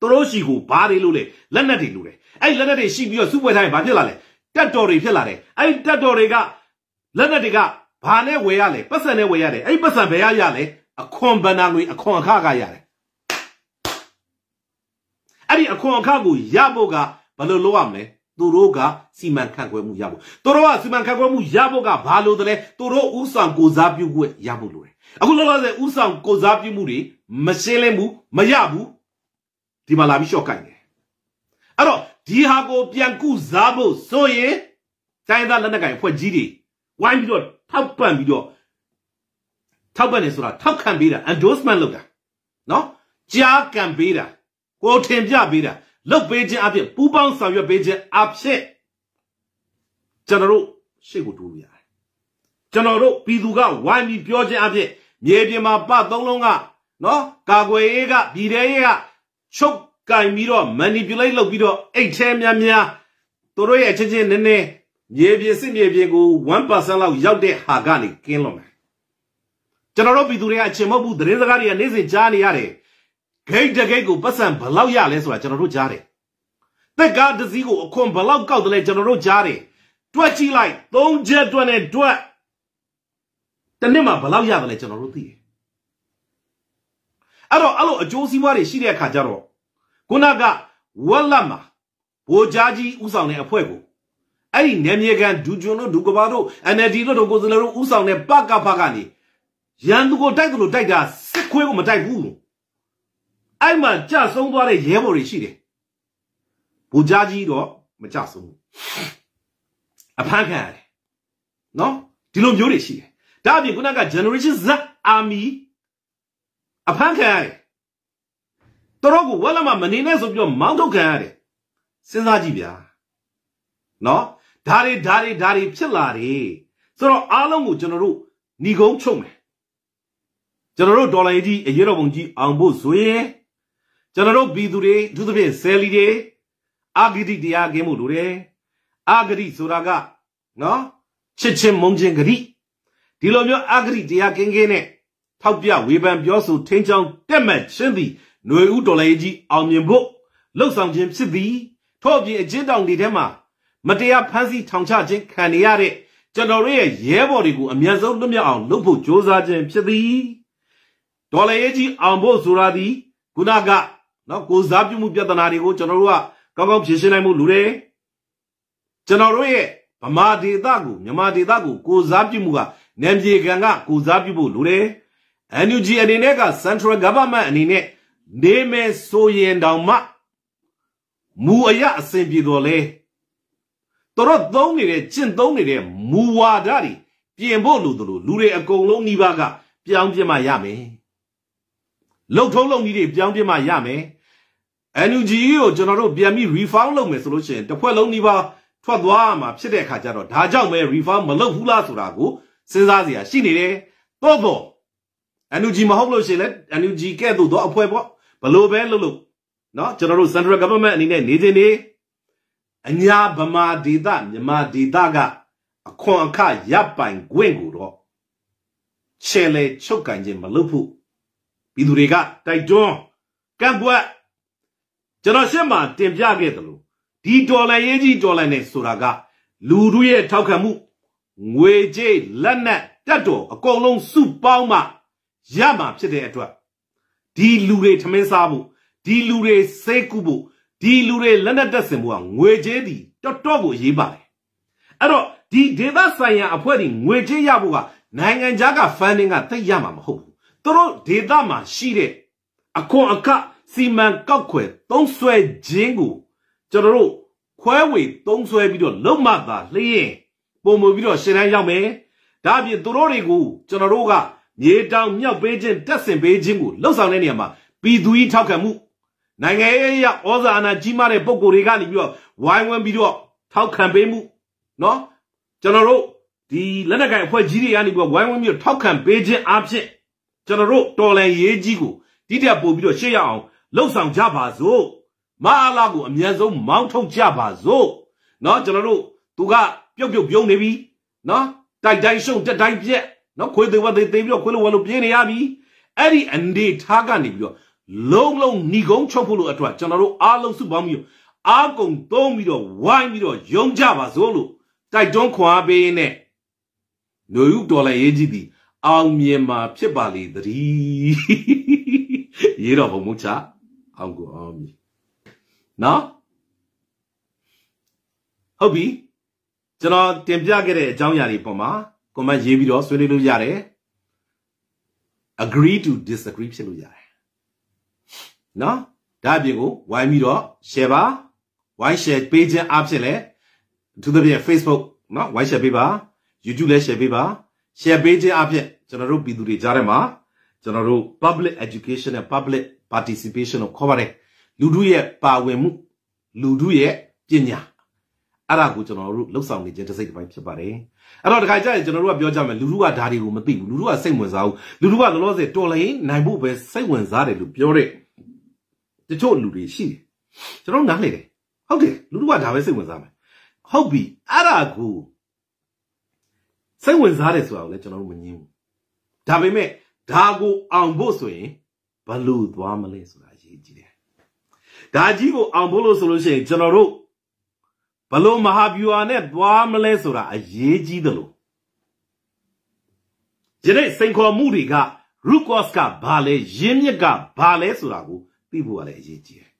သူတို့ရှိကိုဘာတွေလို့လဲလက်နက်တွေလို့လဲအဲ့လက်နက်တွေရှိပြီးတော့စုပွဲတိုင်းဘာဖြစ်လာလဲတက်တော်တွေဖြစ်လာတယ်အဲ့တက်တော်တွေကလက်နက်တွေက ဘာနဲ့ဝယ်ရလဲပတ်စံနဲ့ဝယ်ရတယ်အဲ့ပတ်စံဘယ်ရရလဲအခွန်ဗန္နာငွေအခွန်အခကရတယ်အဲ့ဒီအခွန်အခကိုရဖို့ကဘယ်လိုလုပ်ရမလဲသူတို့ကစီမံခန့်ခွဲမှုရဖို့သူတို့ကစီမံခန့်ခွဲမှုရဖို့ကဘာလို့တလဲသူတို့ဥဆောင်ကိုစားပြုခွင့်ရဖို့လိုတယ်အခုလောလောဆယ်ဥဆောင်ကိုစားပြုမှုတွေမရှင်းလင်းဘူးမရဘူးဒီမှာလာပြီးရှော့ကိုင်တယ်အဲ့တော့ဒီဟာကိုပြန်ကုစားဖို့ဆိုရင်တိုင်းသားလက်နက်ကင်ဖွဲ့ကြီးတွေဝိုင်းပြီးတော့ ထောက်ပံ့ပြီးတော့ထောက်ပံ့နေဆိုတာထောက်ခံပေးတာ endorsement လုပ်တာနော်ကြားကံပေးတာကိုထင်ပြပေးတာလုတ်ပေးခြင်းအဖြစ်ပူပေါင်းဆောင်ရွက်ပေးခြင်းအဖြစ်ကျွန်တော်တို့ရှေ့ကိုတိုးလို့ရတယ်ကျွန်တော်တို့ပြည်သူကဝိုင်းပြီးပြောခြင်းအဖြစ်မြေပြင်မှာပတ်သုံးလုံးကနော်ကာကွယ်ရေးကပြည်ထဲရေးကချုပ်ကင်ပြီးတော့ manipulate လုပ်ပြီးတော့အိတ်ထဲများများတို့တို့ရဲ့ချင်းချင်းနည်းနည်း မြေပြင်စစ်မြေပြင်ကို1%လောက်ရောက်တဲ့ဟာကနေကင်းလွန်တယ်ကျွန်တော်တို့ပြည်သူတွေကအချင်းမဟုတ်ဘူးသတင်းစကားတွေကနေ့စဉ်ကြားနေရတယ်ဂိတ်တဂိတ်ကိုပတ်စံဘလောက်ရလဲဆိုတာကျွန်တော်တို့ကြားတယ်တက်ကားတစ်စီးကိုအခွန်ဘလောက်ကောက်တယ်လဲကျွန်တော်တို့ကြားတယ်တွက်ကြည့်လိုက်၃ချက်တွက်နဲ့တွက်တနစ်မှာဘလောက်ရတယ်လဲကျွန်တော်တို့သိတယ်အဲ့တော့အဲ့လိုအကျိုးစီးပွားတွေရှိတဲ့အခါကျတော့ခုနကဝက်လက်မှာဘိုးကြားကြီးဥဆောင်တဲ့အဖွဲ့ကို အဲ့ဒီနေမြေကန်ဒူဂျွန်တို့ဒူကဘာတို့ NLD တို့တို့ကိုယ်စားလှယ်တို့ဥဆောင်တဲ့ပကဖကနေရန်သူကိုတိုက်တယ်လို့တိုက်တာစစ်ခွေးကိုမတိုက်ဘူးအဲ့မှာကြဆုံးသွားတဲ့ရဲဘော်တွေရှိတယ်ဘိုးကြားကြီးတော့မကြဆုံးဘူးအဖမ်းခံရတယ်နော်ဒီလိုမျိုးတွေရှိတယ်ဒါအပြင်ခုနက generation Z army အဖမ်းခံရတယ်တော်ကိုဝက်လက်မမနေနဲ့ဆိုပြီးတော့မောင်းထုတ်ခံရတယ်စဉ်းစားကြည့်ဗျာနော် ဓာရီဓာရီဓာရီဖြစ်လာတယ်ဆိုတော့အားလုံးကိုကျွန်တော်တို့ဏီကုန်းချုပ်မယ်ကျွန်တော်တို့ဒေါ်လာကြီးအရေးတော်ပုံကြီးအောင်ဖို့ဆိုရင်ကျွန်တော်တို့ပြည်သူတွေအထူးသဖြင့်ဆယ်လီတွေအာဂတိတရားကင်းမှုလိုတယ်အာဂတိဆိုတာကနော်ချစ်ချင်းမုန်းချင်းဂတိဒီလိုမျိုးအာဂတိတရားကင်းကင်းနဲ့ထောက်ပြဝေဖန်ပြောဆိုထိန်းချောင်းတက်မှတ်ခြင်းသည်ຫນွေဦးဒေါ်လာကြီးအောင်မြင်ဖို့လှုပ်ဆောင်ခြင်းဖြစ်သည်ထို့အပြင်အကျဉ်းတောင်တွေထဲမှာ မတရားဖမ်းဆီးထောင်ချခြင်းခံနေရတဲ့ကျွန်တော်တို့ရဲ့ရဲဘော်တွေကိုအမြန်ဆုံးလွတ်မြောက်အောင်လုပ်ဖို့ကြိုးစားခြင်းဖြစ်သည်ဒေါ်လာကြီးအောင်ဖို့ဆိုတာဒီခုနကနော်ကိုစားပြုမှုပြဿနာတွေကိုကျွန်တော်တို့ကကောင်းကောင်းဖြေရှင်းနိုင်မှုလူတယ်ကျွန်တော်တို့ရဲ့ဗမာဒေသကိုမြန်မာဒေသကိုကိုစားပြုမှုကနယ်မြေခံကကိုစားပြုဖို့လူတယ် NUG အနေနဲ့က Central Government အနေနဲ့နေမယ်ဆိုရင်တောင်မှမူအရအစဉ်ပြေတော်လဲ တော်သုံးနေတဲ့ကျင့်သုံးနေတဲ့မူဝါဒတွေပြင်ဖို့လိုသလိုလူတွေအကုန်လုံးနှီးပါးကပြောင်းပြမှရမယ်လှုပ်ထုံးလုံကြီးတွေပြောင်းပြမှရမယ် NUG ကိုကျွန်တော်တို့ပြန်ပြီး reform လုပ်မယ်ဆိုလို့ရှိရင်တစ်ဖွဲ့လုံးနှီးပါးထွက်သွားမှာဖြစ်တဲ့အခါကျတော့ဒါကြောင့်ပဲ reform မလုပ်ဘူးလားဆိုတာကိုစဉ်းစားစရာရှိနေတယ်တော့တော့ NUG မဟုတ်လို့ရှိရင်လည်း NUG ကဲ့သို့သောအဖွဲ့ပေါ့ဘလို့ပဲလုပ်လို့เนาะကျွန်တော်တို့ Central Government အနေနဲ့နေတင်နေ အညာဗမာဒေသမြန်မာဒေသကအခွန်အခရပ်ပိုင်ခွင့်ကိုတော့ချဲလေချုပ်ကန်ခြင်းမလုပ်ဖို့ပြည်သူတွေကတိုက်တွန်းကန့်ကွက်ကျွန်တော်ရှင်းမှာတင်ပြခဲ့တယ်လို့ဒီဒေါ်လာရေးကြီးဒေါ်လာနဲ့ဆိုတာက လူတို့ရဲ့ထောက်ခံမှုငွေကြေးလက်နက်တက်တော်အကုန်လုံးစုပေါင်းမှရမှာဖြစ်တဲ့အတွက်ဒီလူတွေထမင်းစားဖို့ဒီလူတွေစေးကူဖို့ ဒီလူတွေလက်နက်တက်စင်ဖို့ကငွေကြေးဒီတော်တော်ကိုရေးပါတယ်အဲ့တော့ဒီဒေသဆိုင်ရာအဖွဲ့တွေငွေကြေးရဖို့ကနိုင်ငံခြားက funding ကသိရမှာမဟုတ်ဘူးသူတို့ဒေသမှာရှိတဲ့အခွန်အခစီမံကောက်ခွဲသုံးဆွဲခြင်းကိုကျွန်တော်တို့ခွဲဝေသုံးဆွဲပြီးတော့လုံမသာလျှင်ပုံမူပြီးတော့ရှင်းတန်းရောက်မယ်ဒါအပြင်သူတို့တွေကိုကျွန်တော်တို့ကမြေတောင်မြောက်ပေးခြင်းတက်ဆင်ပေးခြင်းကိုလှုပ်ဆောင်တဲ့နေရာမှာပြည်သူကြီးထောက်ခံမှု နိုင်ငံရေးရဩဇာအာဏာကြီးမားတဲ့ပုံကိုယ်တွေကနေပြီးတော့ဝိုင်းဝန်းပြီးတော့ထောက်ခံပေးမှုเนาะကျွန်တော်တို့ဒီလက်နက်ကိုင်အဖွဲ့ကြီးတွေကနေပြီးတော့ဝိုင်းဝန်းပြီးတော့ထောက်ခံပေးခြင်းအဖြစ်ကျွန်တော်တို့တော်လန်ရေးကြီးကိုတိတက်ပို့ပြီးတော့ရှေ့ရအောင်လှုပ်ဆောင်ကြပါစို့မအားလာကိုအမြန်ဆုံးမောင်းထုတ်ကြပါစို့เนาะကျွန်တော်တို့သူကပြုတ်ပြုတ်ပြုံးနေပြီเนาะတိုက်တိုင်းရှုံတက်တိုင်းပြက်နော်ခွေးသေးဝတ်သေးသေးပြီးတော့ခွေးလိုဝတ်လိုပြေးနေရပြီအဲ့ဒီအနေထားကနေပြီးတော့ လုံးလုံးညီကုန်းချုပ်ဖို့လို့အတွက်ကျွန်တော်တို့အားလုံးစုပေါင်းပြီးတော့အားကုန်သုံးပြီးတော့ဝိုင်းပြီးတော့ယုံကြပါစို့လို့တိုက်တွန်းခွန်အားပေးနေຫນွေဥဒေါ်လာရေးကြီးသည်အောင်မြင်မှာဖြစ်ပါလေတည်းရေးတော့ဘုံမချအောင်ကိုအောင်မြင်နော်ဟုတ်ပြီကျွန်တော်တင်ပြခဲ့တဲ့အကြောင်းအရာတွေပုံမှာ comment ရေးပြီးတော့ဆွေးနွေးလို့ရတယ် agree to disagree ဖြစ်လို့ရတယ် နော်ဒါအပြင်ကိုဝိုင်းပြီးတော့ share ပါဝိုင်း share ပေးခြင်းအဖြစ်လဲသူတို့ပြ Facebook နော်ဝိုင်း share ပေးပါ YouTube လည်း share ပေးပါ share ပေးခြင်းအဖြစ်ကျွန်တော်တို့ပြည်သူတွေကြားထဲမှာကျွန်တော်တို့ public education နဲ့ public participation ကိုခေါ်ပါတယ်လူထုရဲ့ပါဝင်မှုလူထုရဲ့ပညာအဲ့ဒါကိုကျွန်တော်တို့လှုပ်ဆောင်နေခြင်းတစ်စိတ်တစ်ပိုင်းဖြစ်ပါတယ်အဲ့တော့တခါကျရင်ကျွန်တော်တို့ကပြောကြမယ်လူထုကဓာတွေကိုမသိဘူးလူထုကစိတ်ဝင်စားဘူးလူထုကလောလောဆယ်တော်လိုင်းနိုင်ဖို့ပဲစိတ်ဝင်စားတယ်လို့ပြောတဲ့ တချို့လူတွေရှိတယ်ကျွန်တော်နားလေတယ်ဟုတ်တယ်လူထုကဒါပဲစိတ်ဝင်စားမယ်ဟုတ်ပြီအဲ့ဒါကိုစိတ်ဝင်စားတယ်ဆိုတာကိုလည်းကျွန်တော်တို့မငြင်းဘူးဒါပေမဲ့ဒါကိုအောင်ဖို့ဆိုရင်ဘလို့သွားမလဲဆိုတာအရေးကြီးတယ်ဒါကြီးကိုအောင်ဖို့လို့ဆိုလို့ရှိရင်ကျွန်တော်တို့ဘလို့မဟာဗျူဟာနဲ့သွားမလဲဆိုတာအရေးကြီးတယ်လို့ဒီနေ့စိန်ခေါ်မှုတွေက root cause ကဘာလဲရင်းမြစ်ကဘာလဲဆိုတာကို သိဖို့ကလည်းအရေးကြီးတယ်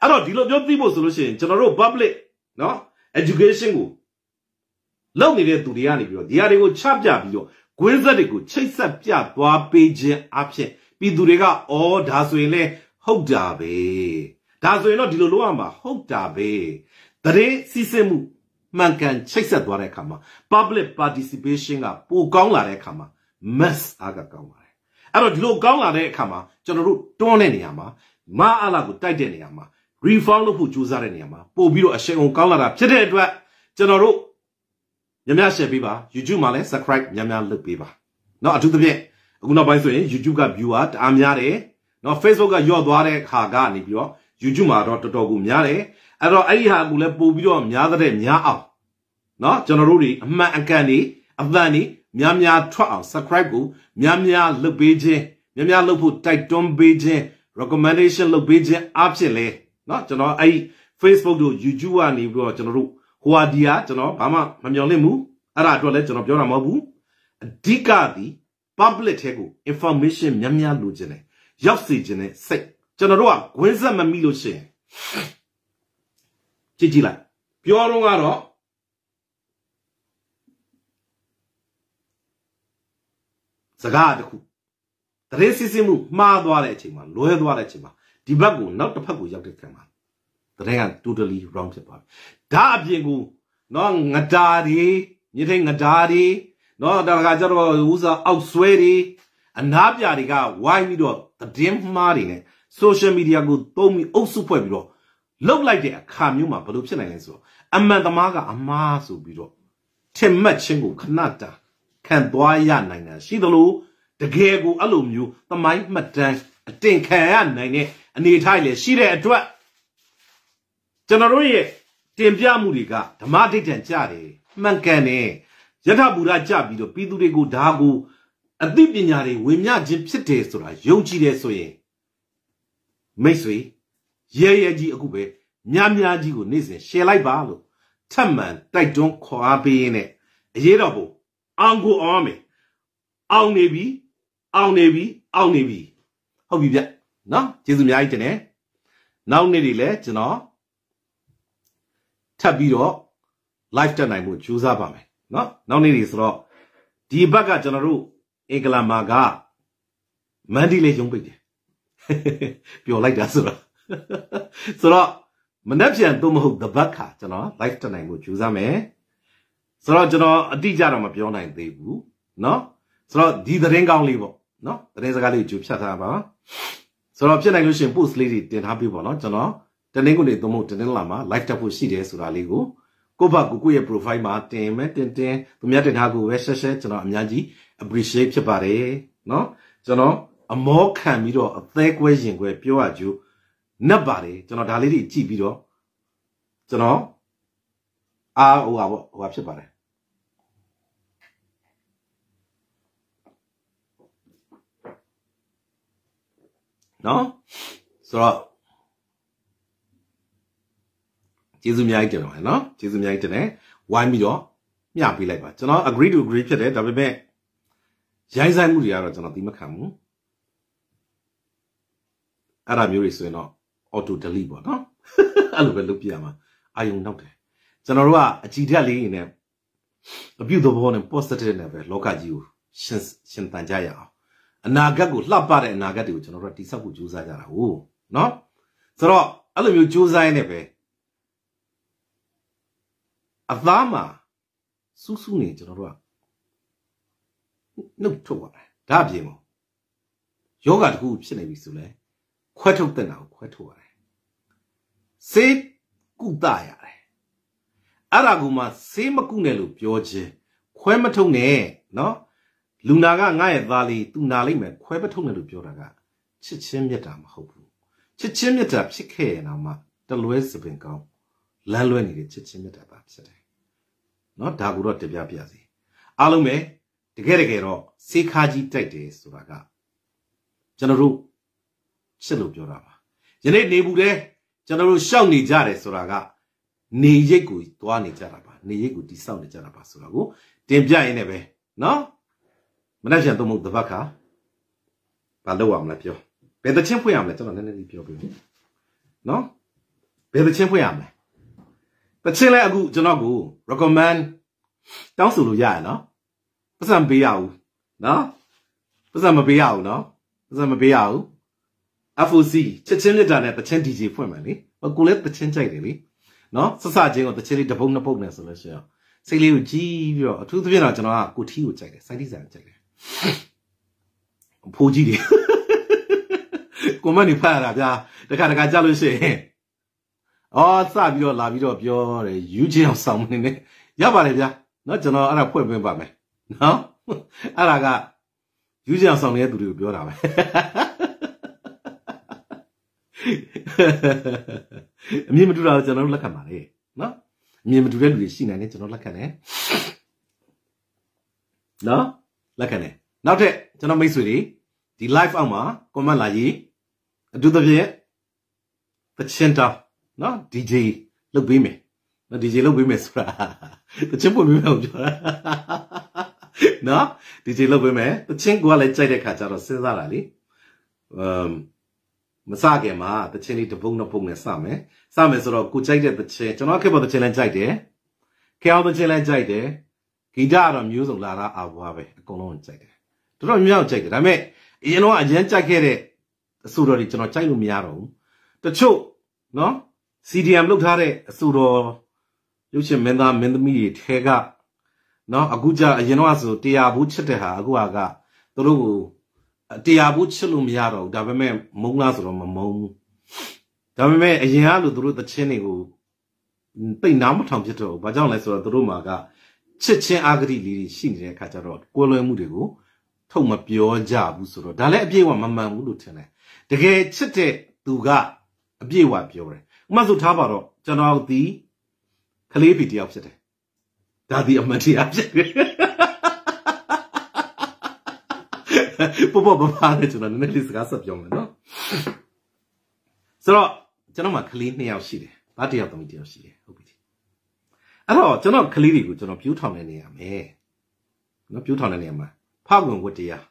အဲ့တော့ဒီလိုပြောသိဖို့ဆိုလို့ရှိရင်ကျွန်တော်တို့ public နော် education ကိုလုပ်နေတဲ့သူတွေကနေပြီးတော့ဒီဟာတွေကိုချပြပြီးတော့ကွင်းဆက်တွေကိုချိတ်ဆက်ပြသွားပေးခြင်းအဖြစ်ပြည်သူတွေကအော်ဒါဆိုရင်လေဟုတ်တာပဲဒါဆိုရင်တော့ဒီလိုလုပ်ရမှာဟုတ်တာပဲတရင်စီစစ်မှုမှန်ကန်ချိတ်ဆက်သွားတဲ့အခါမှာ public participation ကပိုကောင်းလာတဲ့အခါမှာ mass အားကကောင်းပါတယ်အဲ့တော့ဒီလိုကောင်းလာတဲ့အခါမှာကျွန်တော်တို့တွန်းတဲ့နေရာမှာ မအားလာကိုတိုက်တဲ့နေရာမှာ reform လုပ်ဖို့ကြိုးစားတဲ့နေရာမှာပို့ပြီးတော့အရှိန်အောင်ကောင်းလာတာဖြစ်တဲ့အတွက်ကျွန်တော်တို့များများ share ပေးပါ YouTube မှာလည်း subscribe များများလုပ်ပေးပါเนาะအထူးသဖြင့်အခုနောက်ပိုင်းဆိုရင် YouTube က viewer တအားများတယ်เนาะ Facebook ကယော့သွားတဲ့ခါကနေပြီးတော့ YouTube မှာတော့တော်တော်ကိုများတယ်အဲ့တော့အဲ့ဒီဟာကူလည်းပို့ပြီးတော့များတဲ့များအောင်เนาะကျွန်တော်တို့တွေအမှန်အကန်နေအသံနေများများထွက်အောင် subscribe ကိုများများလုပ်ပေးခြင်းများများလုပ်ဖို့တိုက်တွန်းပေးခြင်း recommendation လုပ်ပေးခြင်းအဖြစ်လဲเนาะကျွန်တော်အဲ့ Facebook တို့ YouTube ကနေပြီးတော့ကျွန်တော်တို့ဟိုဟာဒီဟာကျွန်တော်ဘာမှမမျှော်လင့်ဘူးအဲ့ဒါအတွက်လည်းကျွန်တော်ပြောတာမဟုတ်ဘူးအဓိကသည် public ထဲကို information များများလိုချင်တယ်ရောက်စေချင်တဲ့စိတ်ကျွန်တော်တို့ကဝင်းဆက်မမိလို့ရှိရင်ကြည့်ကြည့်လိုက်ပြောတော့ကတော့စကားတစ်ခု တရေစစ်စစ်မှုမှားသွားတဲ့အချိန်မှာလွဲသွားတဲ့အချိန်မှာဒီဘက်ကိုနောက်တစ်ဖက်ကိုရောက်တဲ့ခံမှာတရေက totally wrong ဖြစ်သွားပြီဒါအပြင်ကိုနော်ငတာတွေမြေထိန်ငတာတွေနော်ဒါကကြတော့ဦးစားအောက်ဆွဲတွေအနာပြတွေကဝိုင်းပြီးတော့သတင်းမှားတွေနဲ့ social media ကိုသုံးပြီးအုပ်စုဖွဲ့ပြီးတော့လုတ်လိုက်တဲ့အခါမျိုးမှာဘယ်လိုဖြစ်နိုင်လဲဆိုတော့အမှန်သမားကအမှားဆိုပြီးတော့ထင်မှတ်ခြင်းကိုခဏတာခံသွားရနိုင်တာရှိသလို တကယ်ကိုအဲ့လိုမျိုးသမိုင်းမှတ်တမ်းအတင်ခံရနိုင်တဲ့အနေအထားလည်းရှိတဲ့အတွက်ကျွန်တော်တို့ရဲ့တင်ပြမှုတွေကဓမ္မဒိဋ္ဌံကြတယ်မှန်ကန်တယ်ယထဘူရကြပြီးတော့ပြည်သူတွေကိုဒါကိုအသိပညာတွေဝင်မြခြင်းဖြစ်တယ်ဆိုတာယုံကြည်တယ်ဆိုရင်မိတ်ဆွေရဲရဲကြီးအခုပဲများများကြီးကိုနေ့စဉ် share လိုက်ပါလို့ထပ်မံတိုက်တွန်းခေါ်အားပေးရင်းနဲ့အရေးတော်ပုံအောင်ကိုအောင်မယ်အောင်နေပြီ အောင်နေပြီအောင်နေပြီဟုတ်ပြီဗျနော်ကျေးဇူးအများကြီးတင်တယ်နောက်နေ့တွေလည်းကျွန်တော်ထပ်ပြီးတော့ live တက်နိုင်ဖို့ကြိုးစားပါမယ်เนาะနောက်နေ့တွေဆိုတော့ဒီဘက်ကကျွန်တော်တို့အင်္ဂလာမာကမန်ဒီလေးရုံးပိတ်တယ်ပျော်လိုက်တာဆိုတော့ဆိုတော့မနှက်ပြန်တော့မဟုတ်တပတ်ခါကျွန်တော် live တက်နိုင်ဖို့ကြိုးစားမယ်ဆိုတော့ကျွန်တော်အတိအကျတော့မပြောနိုင်သေးဘူးเนาะဆိုတော့ဒီသတင်းကောင်းလေးပေါ့ နော်သတင်းစကားလေးကြိုဖြတ်ထားပါဆိုတော့ဖြစ်နိုင်လို့ရှိရင် post လေးတွေတင်ထားပေးပါနော်ကျွန်တော်တနင်္ဂနွေသုံးဖို့တနင်္လာမှာ live တက်ဖို့ရှိတယ်ဆိုတာလေးကိုကိုဘကိုကိုရဲ့ profile မှာတင်မယ်တင်တင်သူများတင်ထားကိုပဲ share share ကျွန်တော်အများကြီး appreciate ဖြစ်ပါတယ်နော်ကျွန်တော်အမောခံပြီးတော့အသေးကွဲရင်ကွဲပြောရကြိုးနှက်ပါတယ်ကျွန်တော်ဒါလေးတွေကြည့်ပြီးတော့ကျွန်တော်အာဟိုပါပေါ့ဟိုပါဖြစ်ပါတယ် နော်ဆိုတော့ကျေးဇူးအများကြီးတင်ပါတယ်နော်ကျေးဇူးအများကြီးတင်တယ်ဝိုင်းပြီးတော့မျှပေးလိုက်ပါကျွန်တော် agree to agree ဖြစ်တယ်ဒါပေမဲ့ရိုင်းဆိုင်မှုတွေကတော့ကျွန်တော်သိမခံဘူးအဲ့ဒါမျိုးတွေဆိုရင်တော့ auto delete ပေါ့နော်အဲ့လိုပဲလုပ်ပြရမှာအာယုံနောက်တယ်ကျွန်တော်တို့ကအကြည်ဓာတ်လေးနဲ့အပြုသဘောနဲ့ positive နဲ့ပဲလောကကြီးကိုရှင်ရှင်တန်ကြရအောင် အနာဂတ်ကိုလှပတဲ့အနာဂတ်တွေကိုကျွန်တော်တို့တိဆောက်ဖို့ကြိုးစားကြတာဟုတ်နော်ဆိုတော့အဲ့လိုမျိုးကြိုးစားရင်းနဲ့ပဲအသားမှာစူးစူးနေကျွန်တော်တို့ကနှုတ်ထုတ်ပါတယ်ဒါအပြင်မို့ယောဂတခုဖြစ်နေပြီဆိုလဲခွဲထုတ်တဲ့နာကိုခွဲထုတ်ရတယ်စေးကုသရတယ်အဲ့ဒါကူမှစေးမကုနဲ့လို့ပြောခြင်းခွဲမထုတ်နဲ့နော် လူနာကငါ့ရဲ့သားလေးသူနာလိုက်မယ်ခွဲမထုတ်နဲ့လို့ပြောတာကချစ်ချင်းမြတ်တာမဟုတ်ဘူးချစ်ချင်းမြတ်တာဖြစ်ခဲ့ရင်တော့မှတလွဲစပင်ကောင်းလမ်းလွဲနေတဲ့ချစ်ချင်းမြတ်တာပါဖြစ်တယ်နော်ဒါကူတော့တပြပြစီအားလုံးပဲတကယ်တကယ်တော့စေခါကြီးတိုက်တယ်ဆိုတာကကျွန်တော်တို့ချစ်လို့ပြောတာပါယနေ့နေဘူးတဲ့ကျွန်တော်တို့ရှောက်နေကြတယ်ဆိုတာကနေရိတ်ကိုသွားနေကြတာပါနေရိတ်ကိုတိဆောက်နေကြတာပါဆိုတာကိုတင်ပြရင်းနဲ့ပဲနော် မနှက်ချန်သုံးမှုတစ်ပတ်ခါဘာလုပ်ရမလဲပြောဘယ်တချင်းဖွင့်ရမလဲကျွန်တော်နည်းနည်းလေးပြောပြမယ်နော်ဘယ်တချင်းဖွင့်ရမလဲတချင်းလဲအခုကျွန်တော်ကို recommend တောင်းဆိုလို့ရရနော်ပတ်စံပေးရအောင်နော်ပတ်စံမပေးရအောင်နော်ပတ်စံမပေးရအောင် FOC ချက်ချင်းလက်တာနဲ့တချင်း DJ ဖွင့်မယ်လေကိုလည်းတချင်းကြိုက်တယ်လေနော်ဆဆချင်းကိုတချင်းလေးတပုတ်နှစ်ပုတ်နဲ့ဆိုလို့ရှိရင်စိတ်လေးကိုကြီးပြီးတော့အထူးသဖြင့်တော့ကျွန်တော်ကကိုထီကိုကြိုက်တယ်စိုက်တိဆန်ကြိုက်တယ် ဖိုးကြီးတွေကွန်မန့်နေဖတ်ရတာဗျာတခါတခါကြားလို့ရှိရင်အော်စပြီးတော့လာပြီးတော့ပြောတယ်ယူချင်းအောင်ဆောင်မနေနဲ့ရပါတယ်ဗျာနော်ကျွန်တော်အဲ့ဒါဖွင့်ပေးပါမယ်နော်အဲ့ဒါကယူချင်းအောင်ဆောင်နေတဲ့သူတွေကိုပြောတာပဲအမြင်မတူတာကိုကျွန်တော်တို့လက်ခံပါလေနော်အမြင်မတူတဲ့လူတွေရှိနိုင်တယ်ကျွန်တော်လက်ခံတယ်နော် လက်ခံတယ်နောက်ထပ်ကျွန်တော်မိတ်ဆွေတွေဒီ live အောက်မှာ comment လာရေးအထူးသဖြင့်တချင်တာနော် DJ လုပ်ပေးမယ်နော် DJ လုပ်ပေးမယ်ဆိုတာတချင်ပွင့်ပေးမယ်ပြောတာနော် DJ လုပ်ပေးမယ်တချင်ကိုကလည်းကြိုက်တဲ့ခါကျတော့စဉ်းစားတာလေအမ်မစခင်မှာတချင်းလေးတပုတ်နှစ်ပုတ်နဲ့စမယ်စမယ်ဆိုတော့ကိုကြိုက်တဲ့တချင်းကျွန်တော်ခေတ်ပေါ်တချင်းလည်းကြိုက်တယ်ခေအောင်တချင်းလည်းကြိုက်တယ် ဂီတကတော့မျိုးစုံလာတာအာဘွားပဲအကုန်လုံးကြိုက်တယ်တော်တော်များများကြိုက်တယ်ဒါပေမဲ့အရင်တော့အရင်ကြိုက်ခဲ့တဲ့အဆိုတော်တွေကျွန်တော်ကြိုက်လို့မရတော့ဘူးတချို့နော် CDM လောက်ထားတဲ့အဆိုတော်ရုပ်ရှင်မင်းသားမင်းသမီးတွေထဲကနော်အခုကြအရင်တော့ဆိုတရားဘူးချစ်တဲ့ဟာအခုကသူတို့ကိုတရားဖို့ချစ်လို့မရတော့ဘူးဒါပေမဲ့မုံလားဆိုတော့မမုံဘူးဒါပေမဲ့အရင်ကလို့သူတို့တချင်းတွေကိုတိတ်နားမထောင်ဖြစ်တော့ဘူးဘာကြောင့်လဲဆိုတော့သူတို့မှာက ချစ်ချင်းအာဂတိလေးတွေရှိနေတဲ့အခါကျတော့ကိုယ်လွယ်မှုတွေကိုထုတ်မပြောကြဘူးဆိုတော့ဒါလည်းအပြည့်အဝမမှန်ဘူးလို့ထင်တယ်တကယ်ချစ်တဲ့သူကအပြည့်အဝပြောတယ်ဥပမာဆိုထားပါတော့ကျွန်တော်ဒီကလေးဖီတယောက်ဖြစ်တယ်ဒါဒီအမှန်တရားဖြစ်တယ်ပေါ်ပေါ်ပါပါနဲ့ကျွန်တော်နည်းနည်းလေးစကားဆက်ပြောမယ်နော်ဆိုတော့ကျွန်တော်မှာကလေးနှစ်ယောက်ရှိတယ်သားတစ်ယောက်သမီးတစ်ယောက်ရှိတယ်ဟုတ်ပြီ အဲ့တော့ကျွန်တော်ကလေးတွေကိုကျွန်တော်ပြူးထောင်နေနေရမယ်နော်ပြူးထောင်နေနေရမှာဖဝင်ဝတ္တရား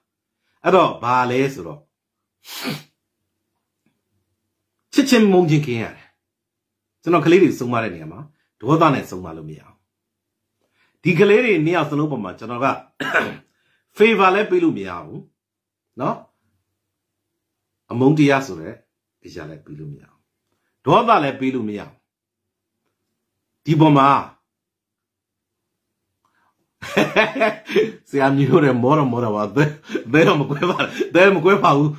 အဲ့တော့ဘာလဲဆိုတော့ချစ်ချင်းမုန်းချင်းခင်းရတယ်ကျွန်တော်ကလေးတွေစုံမတဲ့နေရာမှာဒေါသနဲ့စုံမလို့မရအောင်ဒီကလေးတွေနှစ်ယောက်စလုံးပေါ်မှာကျွန်တော်က favor လည်းပေးလို့မရဘူးเนาะအမုန်းတရားဆိုတဲ့အရာလည်းပြီးလို့မရအောင်ဒေါသလည်းပြီးလို့မရအောင်ဒီပေါ်မှာ ဆရာမျိုးရမောရမောရပါဘယ်ဘယ်တော့မကွဲပါဘယ်မကွဲပါဘူး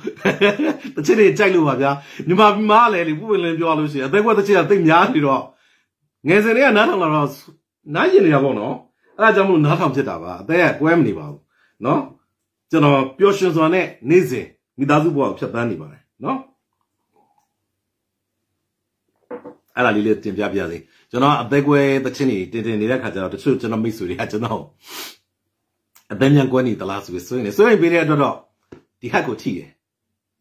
တချစ်တွေကြိုက်လို့ပါဗျာမြန်မာပြည်မှာလည်းလေผู้ဝင်လင်းပြောလို့ရှိရင်အသက်ကွက်တချစ်ကတိတ်များနေတော့ငယ်စဉ်တွေကနားထောင်လာတော့နားကျင်နေတာပေါ့နော်အဲ့ဒါကြောင့်မလို့နားထောင်ဖြစ်တာပါအသက်ကကွဲမနေပါဘူးနော်ကျွန်တော်ပျော်ရွှင်စွာနဲ့နေ့စဉ်မိသားစုဘဝကိုဖြတ်သန်းနေပါတယ်နော်အဲ့ဒါလေးလေးတင်ပြပြစေ ကျွန်တော်အသက်ကွဲသချင်းတွေတင်တင်နေတဲ့ခါကျတော့တချို့ကျွန်တော်မိတ်ဆွေတွေကကျွန်တော်အသက်မြန်ကွဲနေသလားဆိုပြီးဆွေးနေဆွေးနေပေးတဲ့အတွက်တော့ဒီဟက်ကိုထိတယ်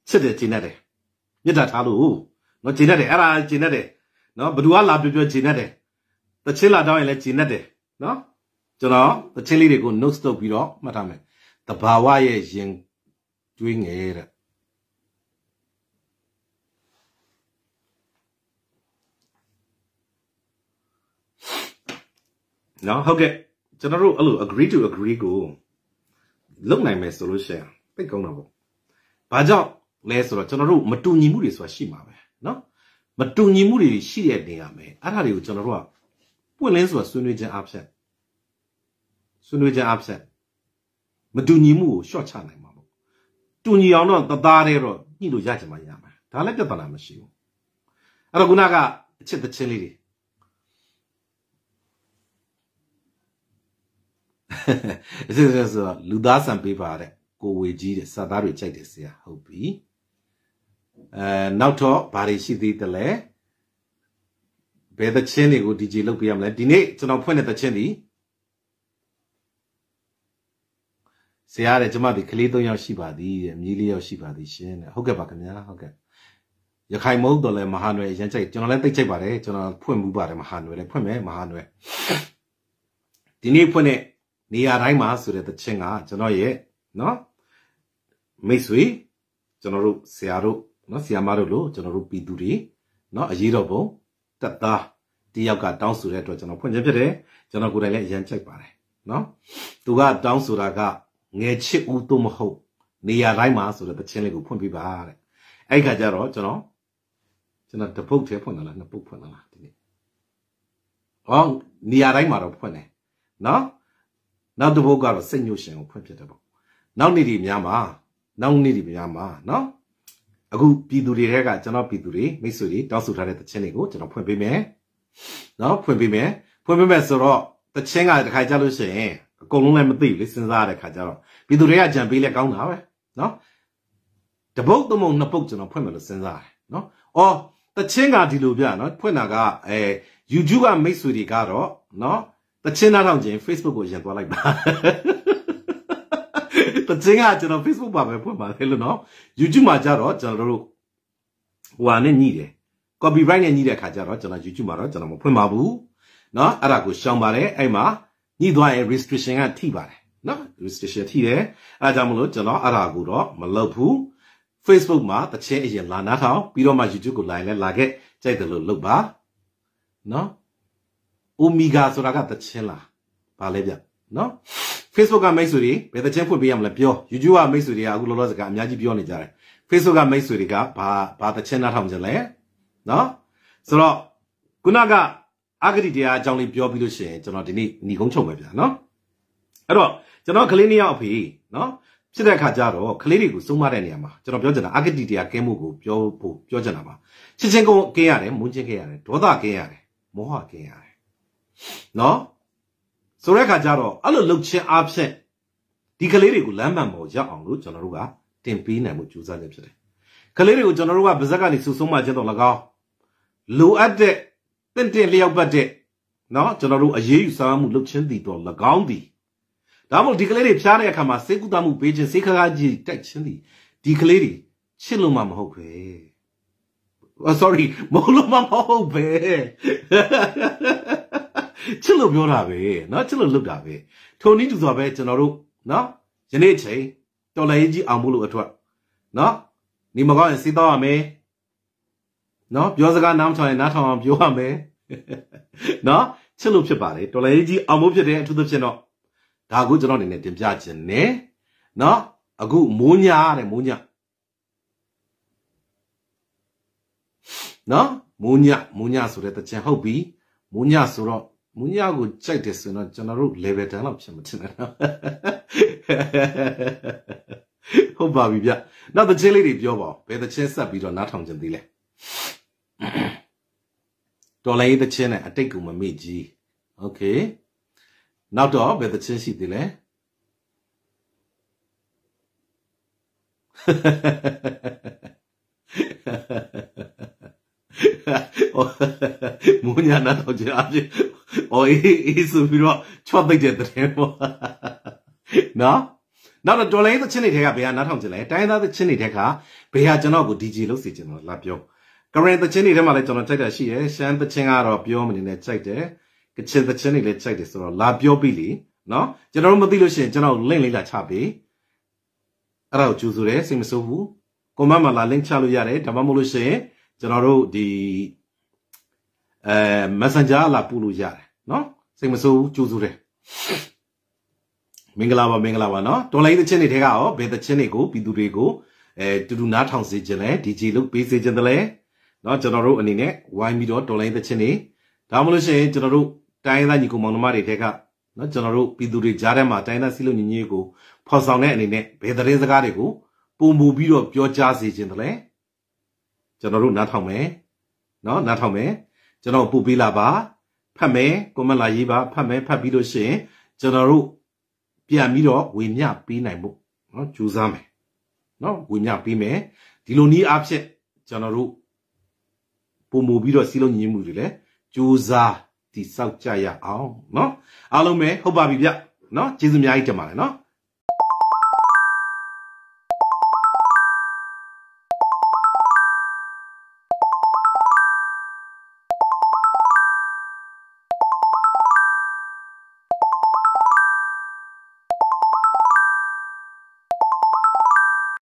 ချစ်တယ်ကျင်တတ်တယ်မြတ်တာထားလို့နော်ကျင်တတ်တယ်အဲ့ဒါကျင်တတ်တယ်နော်ဘယ်သူကလာပြောပြောကျင်တတ်တယ်တချင်းလာတော့ရင်လည်းကျင်တတ်တယ်နော်ကျွန်တော်တချင်းလေးတွေကို notes တုပ်ပြီးတော့မှတ်ထားမယ်တဘာဝရဲ့ရင်တွေးငယ်တဲ့ နော်ဟုတ်ကဲ့ကျွန်တော်တို့အဲ့လို agree to agree ကိုလုပ်နိုင်မယ်ဆိုလို့ရှိရင်သိကောင်းတာပေါ့ဘာကြောင့်လဲဆိုတော့ကျွန်တော်တို့မတူညီမှုတွေဆိုတာရှိမှာပဲနော်မတူညီမှုတွေရှိတဲ့နေရာမယ်အဲ့ဒါတွေကိုကျွန်တော်တို့ကပွင့်လင်းဆိုတာဆွေးနွေးခြင်းအဖြစ်ဆွေးနွေးခြင်းအဖြစ်မတူညီမှုကိုရှော့ချနိုင်မှာပေါ့တူညီအောင်တော့တသားတည်းတော့ညှိလို့ရကြမှာရမှာဒါလည်းပြဿနာမရှိဘူးအဲ့တော့ခုနကအချစ်တချင်းလေးတွေ အစစ်စစ်ဆိုလူသားဆန်ပေးပါတဲ့ကိုဝေကြီးတဲ့စာသားတွေကြိုက်တယ်ဆရာဟုတ်ပြီအဲနောက်တော့ဘာတွေရှိသေးတယ်လဲဘယ်သချင်းတွေကို DJ လုပ်ပေးရမလဲဒီနေ့ကျွန်တော်ဖွင့်တဲ့သချင်းဒီဆရာတဲ့ကျမဒီကလေး၃ယောက်ရှိပါသည်တဲ့မြေးလေးယောက်ရှိပါသည်ရှင်တဲ့ဟုတ်ကဲ့ပါခင်ဗျာဟုတ်ကဲ့ရခိုင်မဟုတ်တော့လဲမဟာနွယ်ရမ်းကြိုက်ကျွန်တော်လည်းသိချိတ်ပါတယ်ကျွန်တော်ဖွင့်မှုပါတယ်မဟာနွယ်လည်းဖွင့်မယ်မဟာနွယ်ဒီနေ့ဖွင့်တဲ့ နေရာတိုင်းမှာဆိုတဲ့သချင်းကကျွန်တော်ရဲ့နော်မိတ်ဆွေကျွန်တော်တို့ဆရာတို့နော်ဆရာမတို့လို့ကျွန်တော်တို့ပြည်သူတွေနော်အရေးတော်ပုံတက်သားတယောက်ကတောင်းဆိုတဲ့အတွက်ကျွန်တော်ဖွင့်ခြင်းဖြစ်တယ်ကျွန်တော်ကိုယ်တိုင်လည်းအရန်ကြိုက်ပါတယ်နော်သူကတောင်းဆိုတာကငယ်ချစ်ဦးသို့မဟုတ် နေရာတိုင်းမှာဆိုတဲ့သချင်းလေးကိုဖွင့်ပြပါတဲ့အဲ့ခါကျတော့ကျွန်တော်ကျွန်တော်တပုတ်ထဲဖွင့်လာလားနှစ်ပုတ်ဖွင့်လာလားဒီနေ့ဟောနေရာတိုင်းမှာတော့ဖွင့်တယ်နော် နောက်တစ်ပုတ်ကတော့စိတ်ညှို့ရှင်ကိုဖွင့်ပြတယ်ပေါ့နောက်နေ့ဒီများမှာနောက်နေ့ဒီများမှာနော်အခုပြည်သူတွေထဲကကျွန်တော်ပြည်သူတွေမိတ်ဆွေတွေတောင်းဆိုထားတဲ့တခြင်းတွေကိုကျွန်တော်ဖွင့်ပေးမယ်နော်ဖွင့်ပေးမယ်ဖွင့်ပေးမယ်ဆိုတော့တခြင်းကတခါကြလို့ရှိရင်အကုန်လုံးလည်းမသိဘူးလေစဉ်းစားရတဲ့ခါကျတော့ပြည်သူတွေကကြံပေးလဲကောင်းတာပဲနော်တပုတ်သုံးပုံနှစ်ပုတ်ကျွန်တော်ဖွင့်မယ်လို့စဉ်းစားတယ်နော်အော်တခြင်းကဒီလိုပြနော်ဖွင့်တာကအဲ YouTube ကမိတ်ဆွေတွေကတော့နော် တချင်းနားထောင်ချင်း Facebook ကိုရင်သွားလိုက်ပါတချင်းကကျွန်တော် Facebook ပါပဲဖွင့်ပါလေလို့နော် YouTube မှာကြတော့ကျွန်တော်တို့ဟိုဟာနဲ့ညှိတယ် copyright နဲ့ညှိတဲ့အခါကျတော့ကျွန်တော် YouTube မှာတော့ကျွန်တော်မဖွင့်ပါဘူးနော်အဲ့ဒါကိုရှောင်ပါတယ်အဲ့မှာညှိသွားရင် restriction ကထိပါတယ်နော် restriction ထိတယ်အဲ့ဒါကြောင့်မလို့ကျွန်တော်အဲ့ဒါကိုတော့မလုပ်ဘူး Facebook မှာတချင်းအရင်လာနားထောင်ပြီးတော့မှ YouTube ကို live လဲလာခဲ့ကြိုက်တယ်လို့လုပ်ပါနော် အိုမီဂါဆိုတာကတချင်းလားဗာလဲဗျနော် Facebook ကမိတ်ဆွေတွေဘယ်တချင်းဖွင့်ပေးရမလဲပြော YouTube ကမိတ်ဆွေတွေကအခုလောလောဆယ်ကအများကြီးပြောနေကြတယ် Facebook ကမိတ်ဆွေတွေကဘာဘာတချင်းနားထောင်ကြလဲနော်ဆိုတော့ခုနကအဂတိတရားအကြောင်းလေးပြောပြီးလို့ရှိရင်ကျွန်တော်ဒီနေ့ညီကုန်းချုပ်မယ်ဗျာနော်အဲ့တော့ကျွန်တော်ကလေးနှစ်ယောက်အဖေနော်ဖြစ်တဲ့အခါကျတော့ကလေးတွေကိုစုံမတဲ့နေရာမှာကျွန်တော်ပြောချင်တာအဂတိတရားကဲမှုကိုပြောဖို့ပြောချင်တာပါချစ်ချင်းကိုကင်းရတယ်မုန်းချင်းကင်းရတယ်ဒေါသကင်းရတယ်မောဟကင်းရတယ် နော်ဆိုတဲ့အခါကျတော့အဲ့လိုလှုပ်ချင်းအားဖြင့်ဒီကလေးတွေကိုလမ်းမှန်ပေါ်ရောက်အောင်လို့ကျွန်တော်တို့ကတင်ပေးနိုင်မှုကြိုးစားခြင်းဖြစ်တယ်ကလေးတွေကိုကျွန်တော်တို့ကဗဇက်ကနေစူဆုံးမှခြင်းတော့၎င်းလိုအပ်တဲ့တင့်တင့်လျောက်ပတ်တဲ့နော်ကျွန်တော်တို့အရေးယူဆောင်မှုလှုပ်ချင်းတည်တော့၎င်းသည်ဒါမှမဟုတ်ဒီကလေးတွေဖျားတဲ့အခါမှာစေကုသမှုပေးခြင်းစေခါးကြီးတိုက်ခြင်းသည်ဒီကလေးတွေချစ်လို့မှမဟုတ်ပဲ Oh sorry မဟုတ်လို့မဟုတ်ပဲ ချစ်လို့ပြောတာပဲเนาะချစ်လို့လုပ်တာပဲထိုနည်းတူစွာပဲကျွန်တော်တို့เนาะယနေ့ချိန်တော်လည်းကြီးအောင်မှုလို့အထွက်เนาะနေမကောင်းရင်စီးတော့ရမယ်เนาะပြောစကားနားမထောင်ရင်နားထောင်အောင်ပြောရမယ်เนาะချစ်လို့ဖြစ်ပါလေတော်လည်းကြီးအောင်မှုဖြစ်တဲ့အထူးသဖြင့်တော့ဒါကိုကျွန်တော်အနေနဲ့တင်ပြခြင်းနဲ့เนาะအခုမိုးညာတဲ့မိုးညာနော်မိုးညမိုးညဆိုတဲ့တချင်ဟုတ်ပြီမိုးညဆိုတော့ မူညာကိုကြိုက်တယ်ဆိုတော့ကျွန်တော်တို့ level 10လောက်ဖြစ်မတင်နဲ့နော်ဟုတ်ပါပြီဗျနောက်တစ်ချင်းလေးတွေပြောပါဦးဘယ်တစ်ချင်းဆက်ပြီးတော့နားထောင်ကြသေးလဲတော်လိုင်းတစ်ချင်းနဲ့အတိတ်ကမမေ့ကြီးโอเคနောက်တော့ဘယ်တစ်ချင်းရှိသေးလဲ မိုးညာနာတော့ကြအဖြစ်အော်အေးအေးဆိုပြီးတော့ချော့သိတဲ့တဲ့ပေါ့နော်နောက်တော့ဒေါ်လာရေးသချင်းတွေထဲကဘယ်ဟာနားထောင်ကြလဲတိုင်းသားသချင်းတွေထဲကဘယ်ဟာကျွန်တော်ကို DJ လုပ်စီချင်တော့လာပြောကရင်သချင်းတွေထဲမှာလည်းကျွန်တော်ကြိုက်တာရှိရယ်ရှမ်းသချင်းကတော့ပြောမနေနဲ့ကြိုက်တယ်ကချင်သချင်းတွေလည်းကြိုက်တယ်ဆိုတော့လာပြောပြီလေနော်ကျွန်တော်တို့မသိလို့ရှိရင်ကျွန်တော် link လေးလာချပေးအဲ့ဒါကိုကြိုးဆိုတယ်စိတ်မဆိုးဘူးကွန်မန့်မှာလာ link ချလို့ရတယ်ဒါမှမဟုတ်လို့ရှိရင် ကျွန်တော်တို့ဒီအဲ Messenger လာပို့လို့ရတယ်နော်စိတ်မဆိုးကြိုးစိုးတယ်မင်္ဂလာပါမင်္ဂလာပါနော်တော်လိုင်းသချင်းတွေထဲကရောဘယ်သချင်းတွေကိုပြည်သူတွေကိုအဲတူတူနားထောင်စေခြင်းလဲ DJ လို့ပေးစေခြင်းတလဲနော်ကျွန်တော်တို့အနေနဲ့ဝိုင်းပြီးတော့တော်လိုင်းသချင်းတွေဒါမှမဟုတ်ရှင်ကျွန်တော်တို့တိုင်းသားညီကောင်မောင်နှမတွေထဲကနော်ကျွန်တော်တို့ပြည်သူတွေကြားထဲမှာတိုင်းသားစီလို့ညီညီကိုဖော်ဆောင်တဲ့အနေနဲ့ဘယ်သတင်းစကားတွေကိုပုံမူပြီးတော့ပြောကြားစေခြင်းတလဲ ကျွန်တော်တို့နားထောင်မယ်နော်နားထောင်မယ်ကျွန်တော်ပို့ပေးလာပါဖတ်မယ်ကွန်မန့်လာရေးပါဖတ်မယ်ဖတ်ပြီးလို့ရှိရင်ကျွန်တော်တို့ပြန်ပြီးတော့ဝေမျှပေးနိုင်ဖို့နော်ကြိုးစားမယ်နော်ဝေမျှပေးမယ်ဒီလိုနည်းအားဖြင့်ကျွန်တော်တို့ပုံမူပြီးတော့စီလုံးညီမှုတွေလည်းကြိုးစားတိစောက်ကြရအောင်နော်အားလုံးပဲဟုတ်ပါပြီဗျနော်ကျေးဇူးအများကြီးတင်ပါတယ်နော်